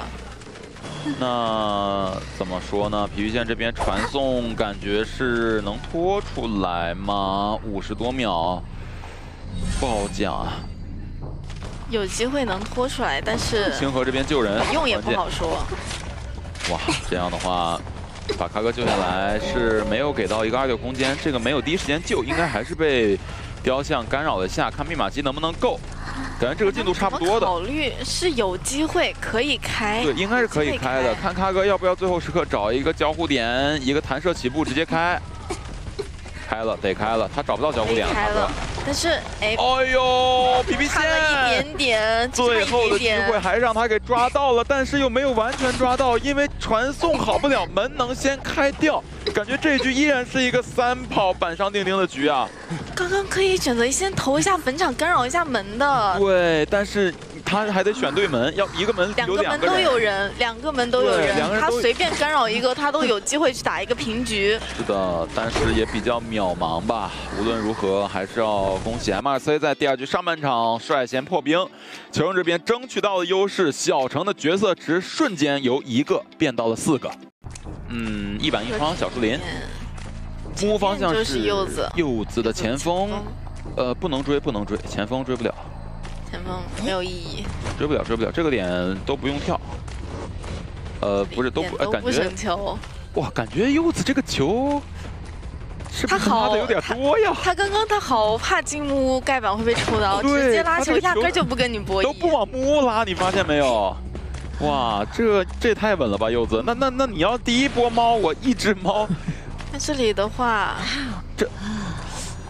那怎么说呢？皮皮线这边传送感觉是能拖出来吗？五十多秒，不好讲啊。有机会能拖出来，但是清河这边救人用也不好说。哇，这样的话。把卡哥救下来是没有给到一个二六空间，这个没有第一时间救，应该还是被雕像干扰了下，看密码机能不能够。感觉这个进度差不多的。考虑是有机会可以开，对，应该是可以开的。看卡哥要不要最后时刻找一个交互点，一个弹射起步直接开。开了，得开了，他找不到脚步点了，开了。但是，哎，哎呦，皮皮线，一点点，最后的机会还让他给抓到了，但是又没有完全抓到，因为传送好不了，门能先开掉，感觉这局依然是一个三跑板上钉钉的局啊。刚刚可以选择先投一下坟场，干扰一下门的。对，但是。他还得选对门，要一个门两个门都有人，两个门都有人，他随便干扰一个，他都有机会去打一个平局。是的，但是也比较渺茫吧。无论如何，还是要恭喜 MRC 在第二局上半场率先破冰，球城这边争取到了优势，小城的角色值瞬间由一个变到了四个。嗯，一板一双，小树林。木屋方向是柚子，柚子的前锋，呃，不能追，不能追，前锋追不了。前锋没有意义，追不了，追不了，这个点都不用跳。呃，不是，都不，感觉哇，感觉柚子这个球是不是拉的有点多呀？他刚刚他好怕进木屋盖板会被抽到，直接拉球压根就不跟你博弈，都不往木屋拉，你发现没有？哇，这这太稳了吧，柚子。那那那你要第一波猫，我一只猫。那这里的话，这。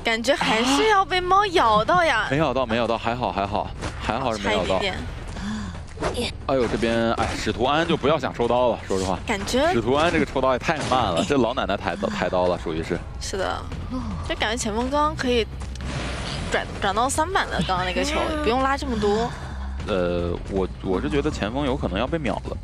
感觉还是要被猫咬到呀！没咬到，没咬到，还好，还好，还好是没咬到。哎呦，这边哎，使徒安就不要想抽刀了，说实话。感觉使徒安这个抽刀也太慢了，这老奶奶抬刀抬刀了，属于是。是的，就感觉前锋刚刚可以转转到三板的，刚刚那个球不用拉这么多。呃，我我是觉得前锋有可能要被秒了。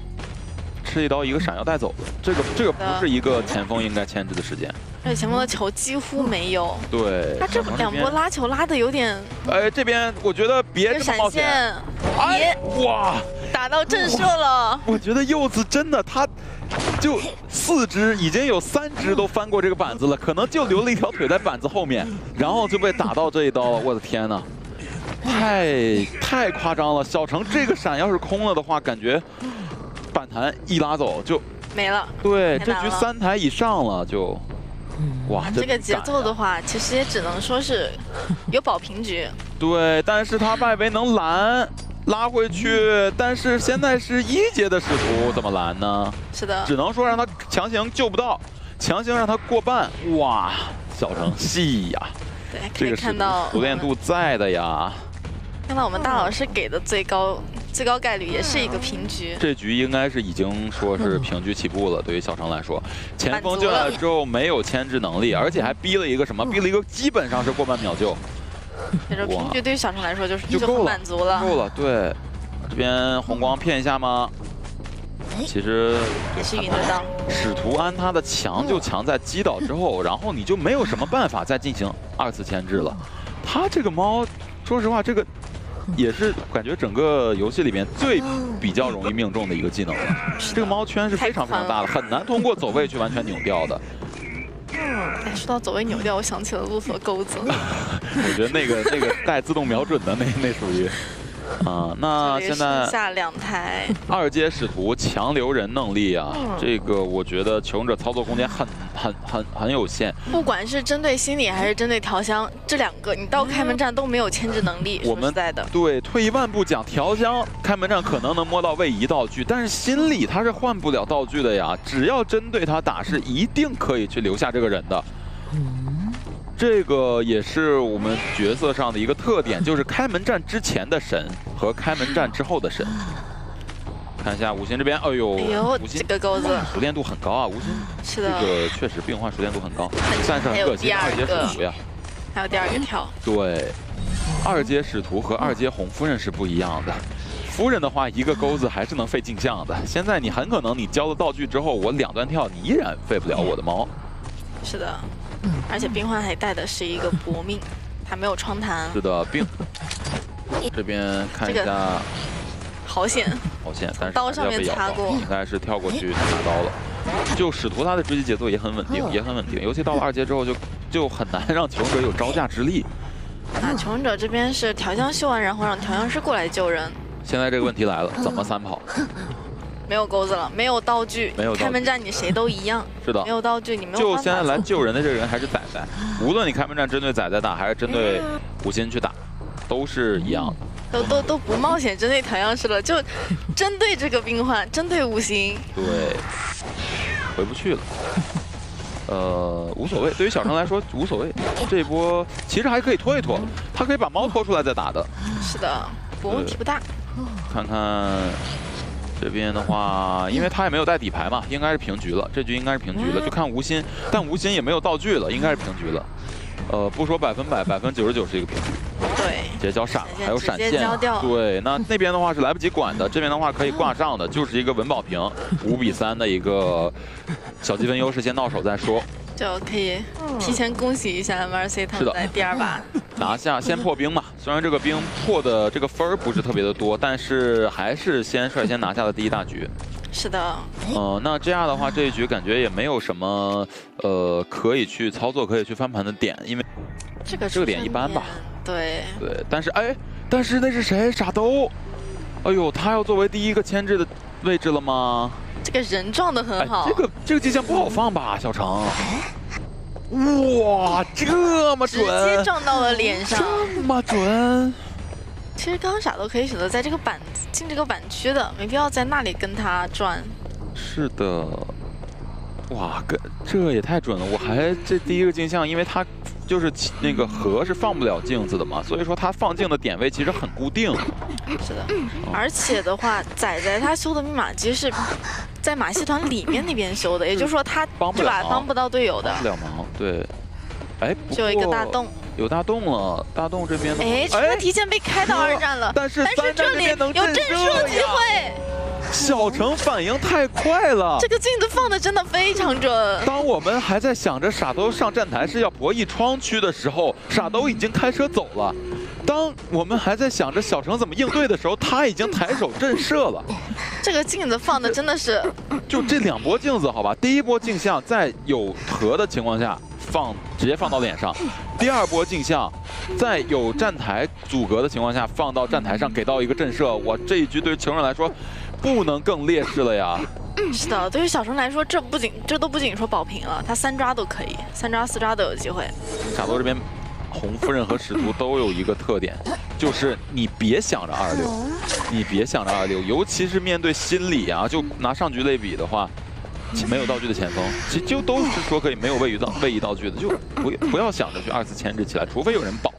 吃一刀，一个闪要带走的，这个这个不是一个前锋应该牵制的时间。而且前锋的球几乎没有。对。他这两波拉球拉的有点……哎，这边我觉得别这么冒险。别哇！打到震慑了。我觉得柚子真的，他就四只已经有三只都翻过这个板子了，可能就留了一条腿在板子后面，然后就被打到这一刀了。我的天呐，太太夸张了！小城这个闪要是空了的话，感觉。反弹一拉走就没了。对，这局三台以上了就，哇，这个节奏的话，其实也只能说是 有保平局。对，但是他外围能拦拉回去，但是现在是一阶的使徒，怎么拦呢？是的，只能说让他强行救不到，强行让他过半。哇，小城 细呀，对，可以看到熟练度在的呀。看到我们大老师给的最高。最高概率也是一个平局。这局应该是已经说是平局起步了，对于小程来说，前锋进来之后没有牵制能力，而且还逼了一个什么？逼了一个基本上是过半秒救。这平局对于小程来说就是就够满足了。够了，对。这边红光骗一下吗？其实也是云得到。使徒安他的强就强在击倒之后，然后你就没有什么办法再进行二次牵制了。他这个猫，说实话，这个也是感觉整个游戏里面最比较容易命中的一个技能了。这个猫圈是非常非常大的，很难通过走位去完全扭掉的。哎，说到走位扭掉，我想起了路索钩子。我觉得那个那个带自动瞄准的那那属于。啊，那 现在下两台二阶使徒强留人能力啊，这个我觉得求生者操作空间很很很很有限。不管是针对心理还是针对调香，这两个你到开门战都没有牵制能力。我们在的对，退一万步讲，调香开门战可能能摸到位移道具，但是心理他是换不了道具的呀。只要针对他打，是一定可以去留下这个人的。这个也是我们角色上的一个特点，就是开门战之前的神和开门战之后的神。看一下五星这边，哎呦，五星这个钩子熟练度很高啊，五星是的，这个确实病患熟练度很高，算是很可惜二阶使徒呀，还有第二个跳。对，二阶使徒和二阶红夫人是不一样的，夫人的话一个钩子还是能费镜像的，现在你很可能你交了道具之后，我两段跳你依然费不了我的猫。是的。而且冰幻还带的是一个搏命，还没有窗弹。是的，冰。这边看一下，好险，好险，但是 刀上面擦过，应该是跳过去拿刀了。就使徒他的追击节奏也很稳定，也很稳定，尤其到了二阶之后，就就很难让求生者有招架之力。那求生者这边是调香修完，然后让调香师过来救人。现在这个问题来了，怎么三跑？没有钩子了，没有道具，没有开门战，你谁都一样。是的，没有道具，你没有。就现在来救人的这个人还是仔仔，无论你开门战针对仔仔打，还是针对五星去打，都是一样的。都都都不冒险针对调香师了，就针对这个病患，针对五星。对，回不去了。呃，无所谓，对于小程来说无所谓。这一波其实还可以拖一拖，他可以把猫拖出来再打的。是的，不问题不大。看看。这边的话，因为他也没有带底牌嘛，应该是平局了。这局应该是平局了，就看吴昕，但吴昕也没有道具了，应该是平局了。呃，不说百分百，百分之九十九是一个平局。对，直接交闪了，还有闪现。对，那 那边的话是来不及管的，这边的话可以挂上的，就是一个文保平，五比三的一个小积分优势，先到手再说。就可以提前恭喜一下 Mercy 他们在第二把 拿下，先破冰嘛。虽然这个冰破的这个分儿不是特别的多，但是还是先率先拿下了第一大局。是的。呃，那这样的话，这一局感觉也没有什么呃可以去操作、可以去翻盘的点，因为这个这个点一般吧。对。对，但是哎，但是那是谁？傻兜。哎呦，他要作为第一个牵制的位置了吗？这个人撞的很好，这个这个镜像不好放吧，小程。哇，这么准！直接撞到了脸上，这么准。其实刚刚傻都可以选择在这个板进这个板区的，没必要在那里跟他转。是的。哇，跟这也太准了！我还这第一个镜像，因为他就是那个河是放不了镜子的嘛，所以说他放镜的点位其实很固定。是的，而且的话，仔仔他修的密码机是在马戏团里面那边修的，也就是说他帮不了，帮不到队友的。帮不了忙，对。哎，就有一个大洞，有大洞了，大洞这边。哎，车提前被开到二战了，但是但是这里有震慑机会。小程反应太快了，这个镜子放的真的非常准。当我们还在想着傻兜上站台是要博弈窗区的时候，傻兜已经开车走了；当我们还在想着小程怎么应对的时候，他已经抬手震慑了。这个镜子放的真的是，就这两波镜子好吧？第一波镜像在有核的情况下放，直接放到脸上；第二波镜像在有站台阻隔的情况下放到站台上，给到一个震慑。我这一局对于求生来说。不能更劣势了呀！是的，对于小程来说，这不仅这都不仅说保平了，他三抓都可以，三抓四抓都有机会。傻多这边，红夫人和使徒都有一个特点，就是你别想着二六，你别想着二六，尤其是面对心理啊，就拿上局类比的话，没有道具的前锋，其实就都是说可以没有位移道 位移道具的，就不不要想着去二次牵制起来，除非有人保。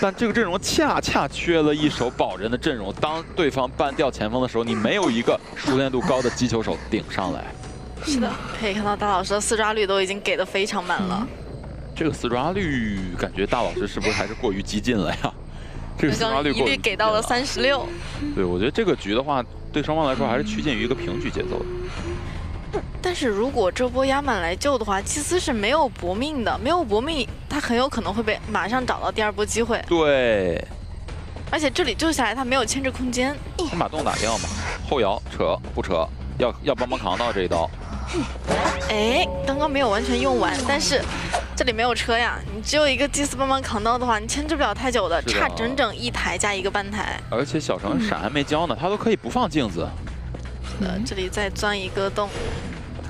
但这个阵容恰恰缺了一手保人的阵容。当对方半掉前锋的时候，你没有一个熟练度高的击球手顶上来。是的，可以看到大老师的四抓率都已经给的非常满了。这个四抓率感觉大老师是不是还是过于激进了呀？这个四抓率一律给到了三十六。对，我觉得这个局的话，对双方来说还是趋近于一个平局节奏的。但是如果这波压满来救的话，祭司是没有搏命的，没有搏命，他很有可能会被马上找到第二波机会。对，而且这里救下来，他没有牵制空间。先把洞打掉嘛，后摇扯不扯，要要帮忙扛到这一刀。哎，刚刚没有完全用完，但是这里没有车呀，你只有一个祭司帮忙扛刀的话，你牵制不了太久的，差整整一台加一个半台。而且小程闪还没交呢，他都可以不放镜子。呃，这里再钻一个洞，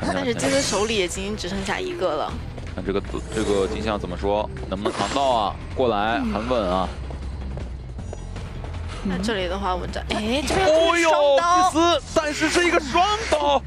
但是金丝手里已经只剩下一个了。看这个这个镜像怎么说，能不能扛到啊？过来，很稳啊。那这里的话稳着，哎，这边双刀，金丝，但是是一个双刀。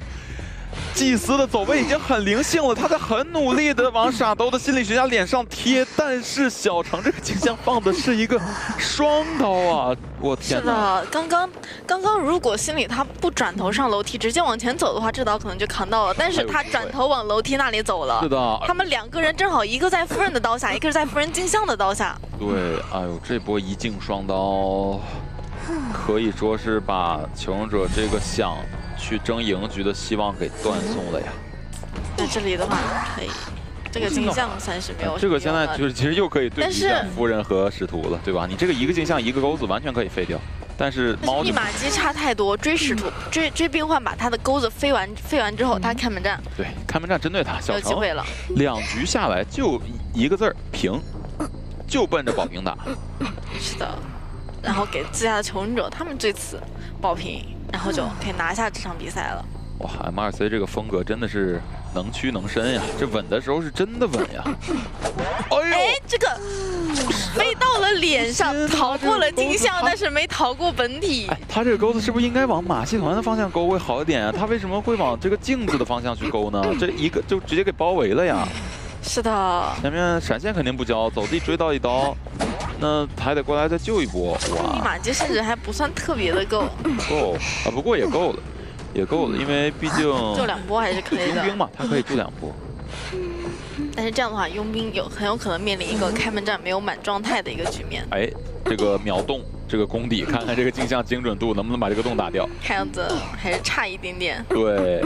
祭司的走位已经很灵性了，他在很努力的往傻兜的心理学家脸上贴，但是小程这个镜像放的是一个双刀啊！我天是的，刚刚刚刚如果心里他不转头上楼梯，直接往前走的话，这刀可能就扛到了。但是他转头往楼梯那里走了。是的，他们两个人正好一个在夫人的刀下，一个是在夫人镜像的刀下。对，哎呦，这波一镜双刀，可以说是把求生者这个想。去争赢局的希望给断送了呀！在这里的话可以，这个镜像算是没有。这个现在就是其实又可以对比夫人和使徒了，对吧？你这个一个镜像一个钩子完全可以废掉，但是猫密码机差太多，追使徒追追病患把他的钩子飞完飞完之后，他开门战。对，开门战针对他，小机会了。两局下来就一个字儿平，就奔着保平打。是的，然后给自家的求生者他们这次保平。然后就可以拿下这场比赛了。哇，M 二 C 这个风格真的是能屈能伸呀！这稳的时候是真的稳呀。哎，这个飞到了脸上，逃过了镜像，但是没逃过本体。他这个钩子是不是应该往马戏团的方向勾会好一点啊？他为什么会往这个镜子的方向去勾呢？这一个就直接给包围了呀。是的。前面闪现肯定不交，走地追到一刀。那还得过来再救一波哇！密码机甚至还不算特别的够，够啊，不过也够了，也够了，因为毕竟 救两波还是可以的。佣兵嘛，他可以救两波。但是这样的话，佣兵有很有可能面临一个开门战没有满状态的一个局面。哎，这个秒洞，这个功底，看看这个镜像精准度能不能把这个洞打掉。看样子还是差一点点。对。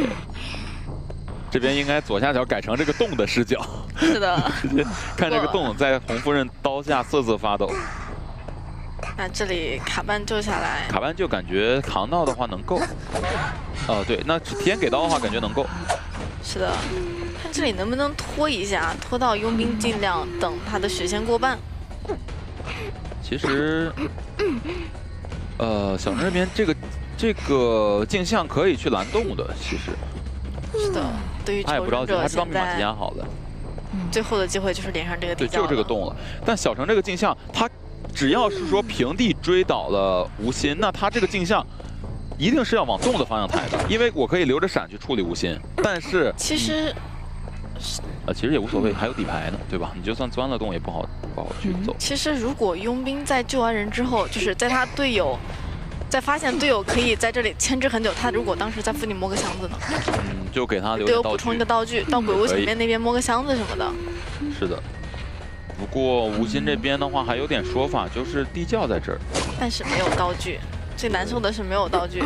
这边应该左下角改成这个洞的视角，是的，看这个洞在红夫人刀下瑟瑟发抖。那这里卡班救下来，卡班就感觉扛到的话能够。哦，对，那提前给刀的话感觉能够。是的，看这里能不能拖一下，拖到佣兵尽量等他的血线过半。其实，呃，小陈这边这个这个镜像可以去拦洞的，其实。是的。他也不着急，他知道密码提压好了。最后的机会就是连上这个地对，就这个洞了。但小程这个镜像，他只要是说平地追倒了吴昕，那他这个镜像一定是要往洞的方向抬的，因为我可以留着闪去处理吴昕。但是其实，呃，其实也无所谓，还有底牌呢，对吧？你就算钻了洞，也不好不好去走。其实如果佣兵在救完人之后，就是在他队友。在发现队友可以在这里牵制很久，他如果当时在附近摸个箱子呢？嗯，就给他留队友补充一个道具，到鬼屋前面那边摸个箱子什么的。是的。不过吴昕这边的话还有点说法，就是地窖在这儿，但是没有道具。最难受的是没有道具。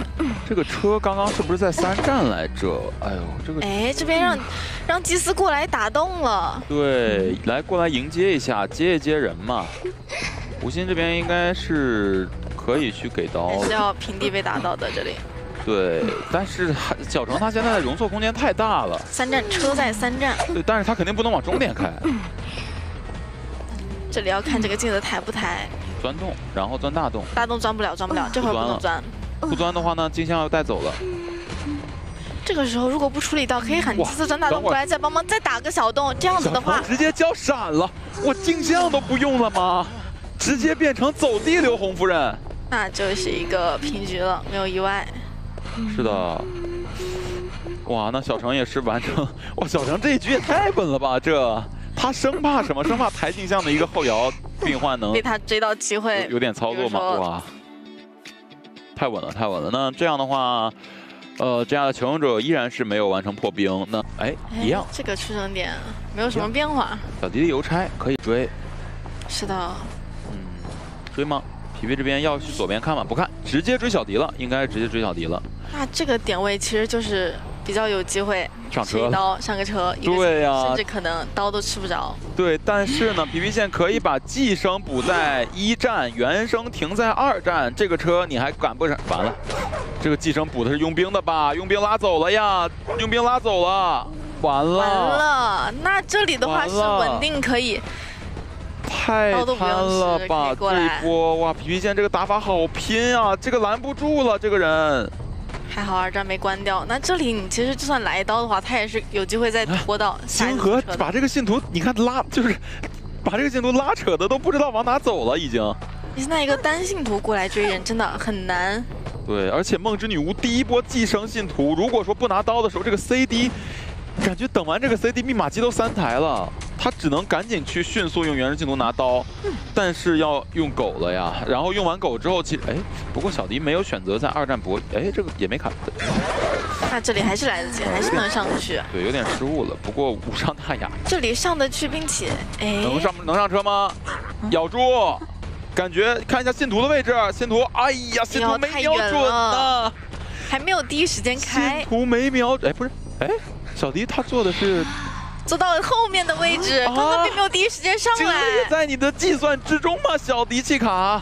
这个车刚刚是不是在三站来着？哎呦，这个哎，这边让让祭司过来打洞了。对，来过来迎接一下，接一接人嘛。吴昕这边应该是。可以去给刀，还是要平地被打到的这里。对，但是小程他现在的容错空间太大了。三站车在三站。对，但是他肯定不能往终点开。这里要看这个镜子抬不抬。钻洞，然后钻大洞。大洞钻不了，钻不了，这会儿不能钻。不钻的话呢，镜像要带走了。这个时候如果不处理到，可以喊祭司钻大洞过来再帮忙，再打个小洞。这样子的话，直接交闪了，我镜像都不用了吗？直接变成走地流红夫人。那就是一个平局了，没有意外。是的，哇，那小程也是完成，哇，小程这一局也太稳了吧！这他生怕什么？生怕台镜像的一个后摇病患能被他追到机会，有点操作嘛？哇，太稳了，太稳了。那这样的话，呃，这样的求生者依然是没有完成破冰。那哎，一样，这个出生点没有什么变化。小迪的邮差可以追，是的。嗯，追吗？皮皮这边要去左边看吗？不看，直接追小迪了，应该直接追小迪了。那这个点位其实就是比较有机会上车，刀上个车，对呀，甚至可能刀都吃不着。对，但是呢，皮皮线可以把寄生补在一站，原生停在二站，这个车你还赶不上？完了，这个寄生补的是佣兵的吧？佣兵拉走了呀，佣兵拉走了，完了，完了。那这里的话是稳定可以。太贪了吧！这一波哇，皮皮剑这个打法好拼啊！这个拦不住了，这个人。还好二战没关掉。那这里你其实就算来一刀的话，他也是有机会再拖到。星河把这个信徒，你看拉就是把这个信徒拉扯的都不知道往哪走了，已经。你现在一个单信徒过来追人真的很难。对，而且梦之女巫第一波寄生信徒，如果说不拿刀的时候，这个 CD。感觉等完这个 CD 密码机都三台了，他只能赶紧去迅速用原生镜头拿刀，但是要用狗了呀。然后用完狗之后，其实哎，不过小迪没有选择在二战博，哎，这个也没卡。那这里还是来得及，还是能上去。对，有点失误了，不过无伤大雅。这里上得去，并且哎，能上能上车吗？咬住，感觉看一下信徒的位置，信徒，哎呀，信徒没瞄准呢，还没有第一时间开。信徒没瞄，哎，不是，哎。小迪他坐的是坐到了后面的位置，刚刚并没有第一时间上来。这也在你的计算之中吗？小迪契卡，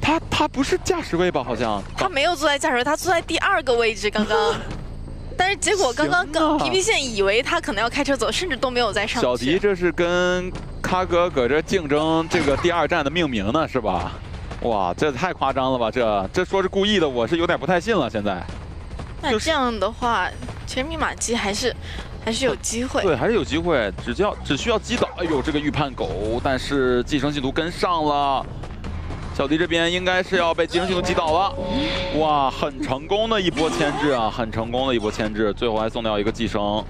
他他不是驾驶位吧？好像他没有坐在驾驶位，他坐在第二个位置。刚刚，但是结果刚刚刚皮皮线以为他可能要开车走，甚至都没有在上。小迪这是跟咖哥搁这竞争这个第二站的命名呢，是吧？哇，这太夸张了吧？这这说是故意的，我是有点不太信了。现在，那这样的话。其实密码机还是还是有机会，对，还是有机会，只要只需要击倒。哎呦，这个预判狗，但是寄生信徒跟上了，小迪这边应该是要被寄生信徒击倒了。哇，很成功的一波牵制啊，很成功的一波牵制，最后还送掉一个寄生。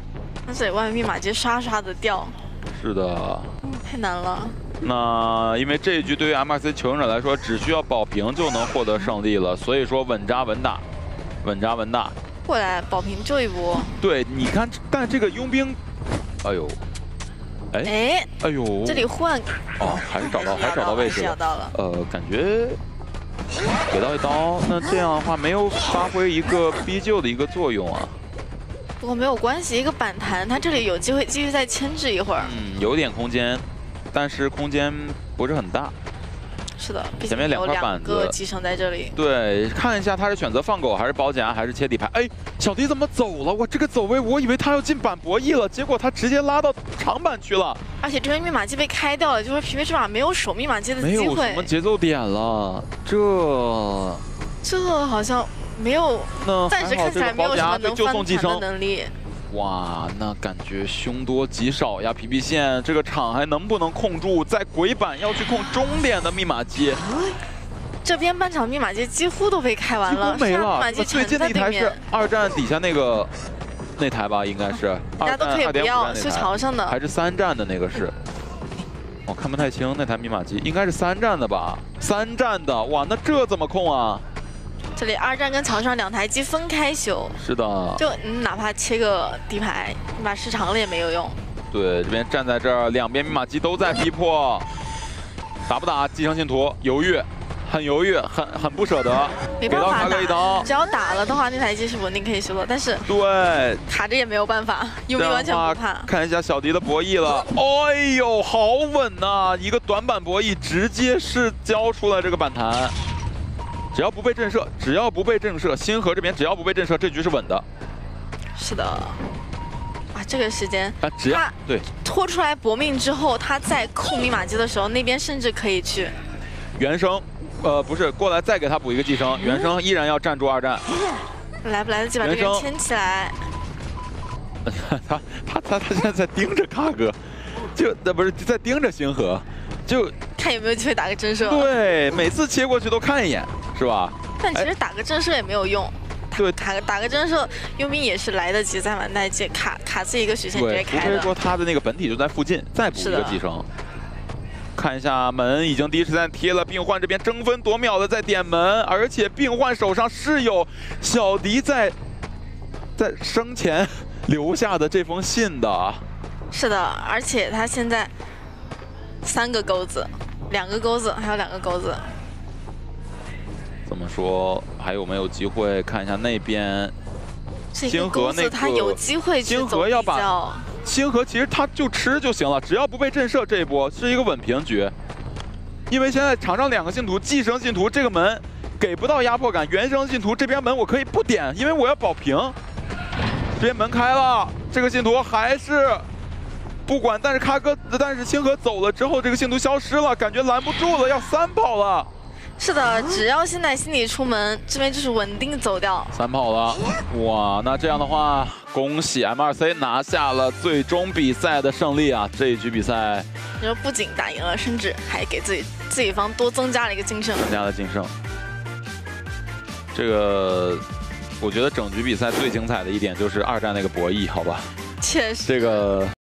而且外面密码机刷刷的掉。是的。太难了。那因为这一局对于 MRC 求生者来说，只需要保平就能获得胜利了，所以说稳扎稳打，稳扎稳打。过来保平救一波。对，你看，但这个佣兵，哎呦，哎哎，哎呦，这里换，哦，还是找到，还是找到位置了。到了。呃，感觉给到一刀，那这样的话没有发挥一个逼救的一个作用啊。不过没有关系，一个反弹，他这里有机会继续再牵制一会儿。嗯，有点空间，但是空间不是很大。是的，前面两块板子，集成在这里。对，看一下他是选择放狗还是包夹还是切底牌。哎，小迪怎么走了？我这个走位，我以为他要进板博弈了，结果他直接拉到长板去了。而且这边密码机被开掉了，就是皮皮这把没有守密码机的机会。没有什么节奏点了，这这好像没有，暂时看起来没有什么能翻盘的能力。哇，那感觉凶多吉少呀！皮皮线这个场还能不能控住？在鬼板要去控终点的密码机，这边半场密码机几乎都被开完了，没了。最近的一台是二战底下那个那台吧？应该是。大家都可以不要，是桥上的。还是三战的那个是？我看不太清那台密码机，应该是三战的吧？三战的，哇，那这怎么控啊？这里二战跟曹上两台机分开修，是的，就你哪怕切个底牌，你把失常了也没有用。对，这边站在这儿，两边密码机都在逼迫，打不打？继承信徒犹豫，很犹豫，很很不舍得。没办法打，只要打了的话，那台机是稳定可以修的。但是对卡着也没有办法，因为完全不怕。看一下小迪的博弈了，哎呦，好稳呐！一个短板博弈，直接是交出了这个板弹。只要不被震慑，只要不被震慑，星河这边只要不被震慑，这局是稳的。是的，啊，这个时间啊，只要对拖出来搏命之后，他在控密码机的时候，那边甚至可以去原生，呃，不是过来再给他补一个寄生，原生依然要站住二战。来不来得及把这个牵起来？他他他他现在在盯着卡哥，就那不是在盯着星河，就看有没有机会打个震慑。对，每次切过去都看一眼。是吧？但其实打个震慑也没有用，对，打个打个震慑，佣兵也是来得及，再满代接卡卡自己一个血线直接开除非说他的那个本体就在附近，再补一个寄生。看一下门，已经第一时间贴了。病患这边争分夺秒的在点门，而且病患手上是有小迪在在生前留下的这封信的。是的，而且他现在三个钩子，两个钩子，还有两个钩子。怎么说？还有没有机会看一下那边？星河那个他有机会星河要把星河其实他就吃就行了，只要不被震慑，这一波是一个稳平局。因为现在场上两个信徒，寄生信徒这个门给不到压迫感，原生信徒这边门我可以不点，因为我要保平。这边门开了，这个信徒还是。不管，但是咖哥，但是星河走了之后，这个信徒消失了，感觉拦不住了，要三跑了。是的，只要现在心里出门，这边就是稳定走掉。三跑了，哇，那这样的话，恭喜 M2C 拿下了最终比赛的胜利啊！这一局比赛，你说不仅打赢了，甚至还给自己自己方多增加了一个净胜。增加了净胜。这个，我觉得整局比赛最精彩的一点就是二战那个博弈，好吧？确实。这个。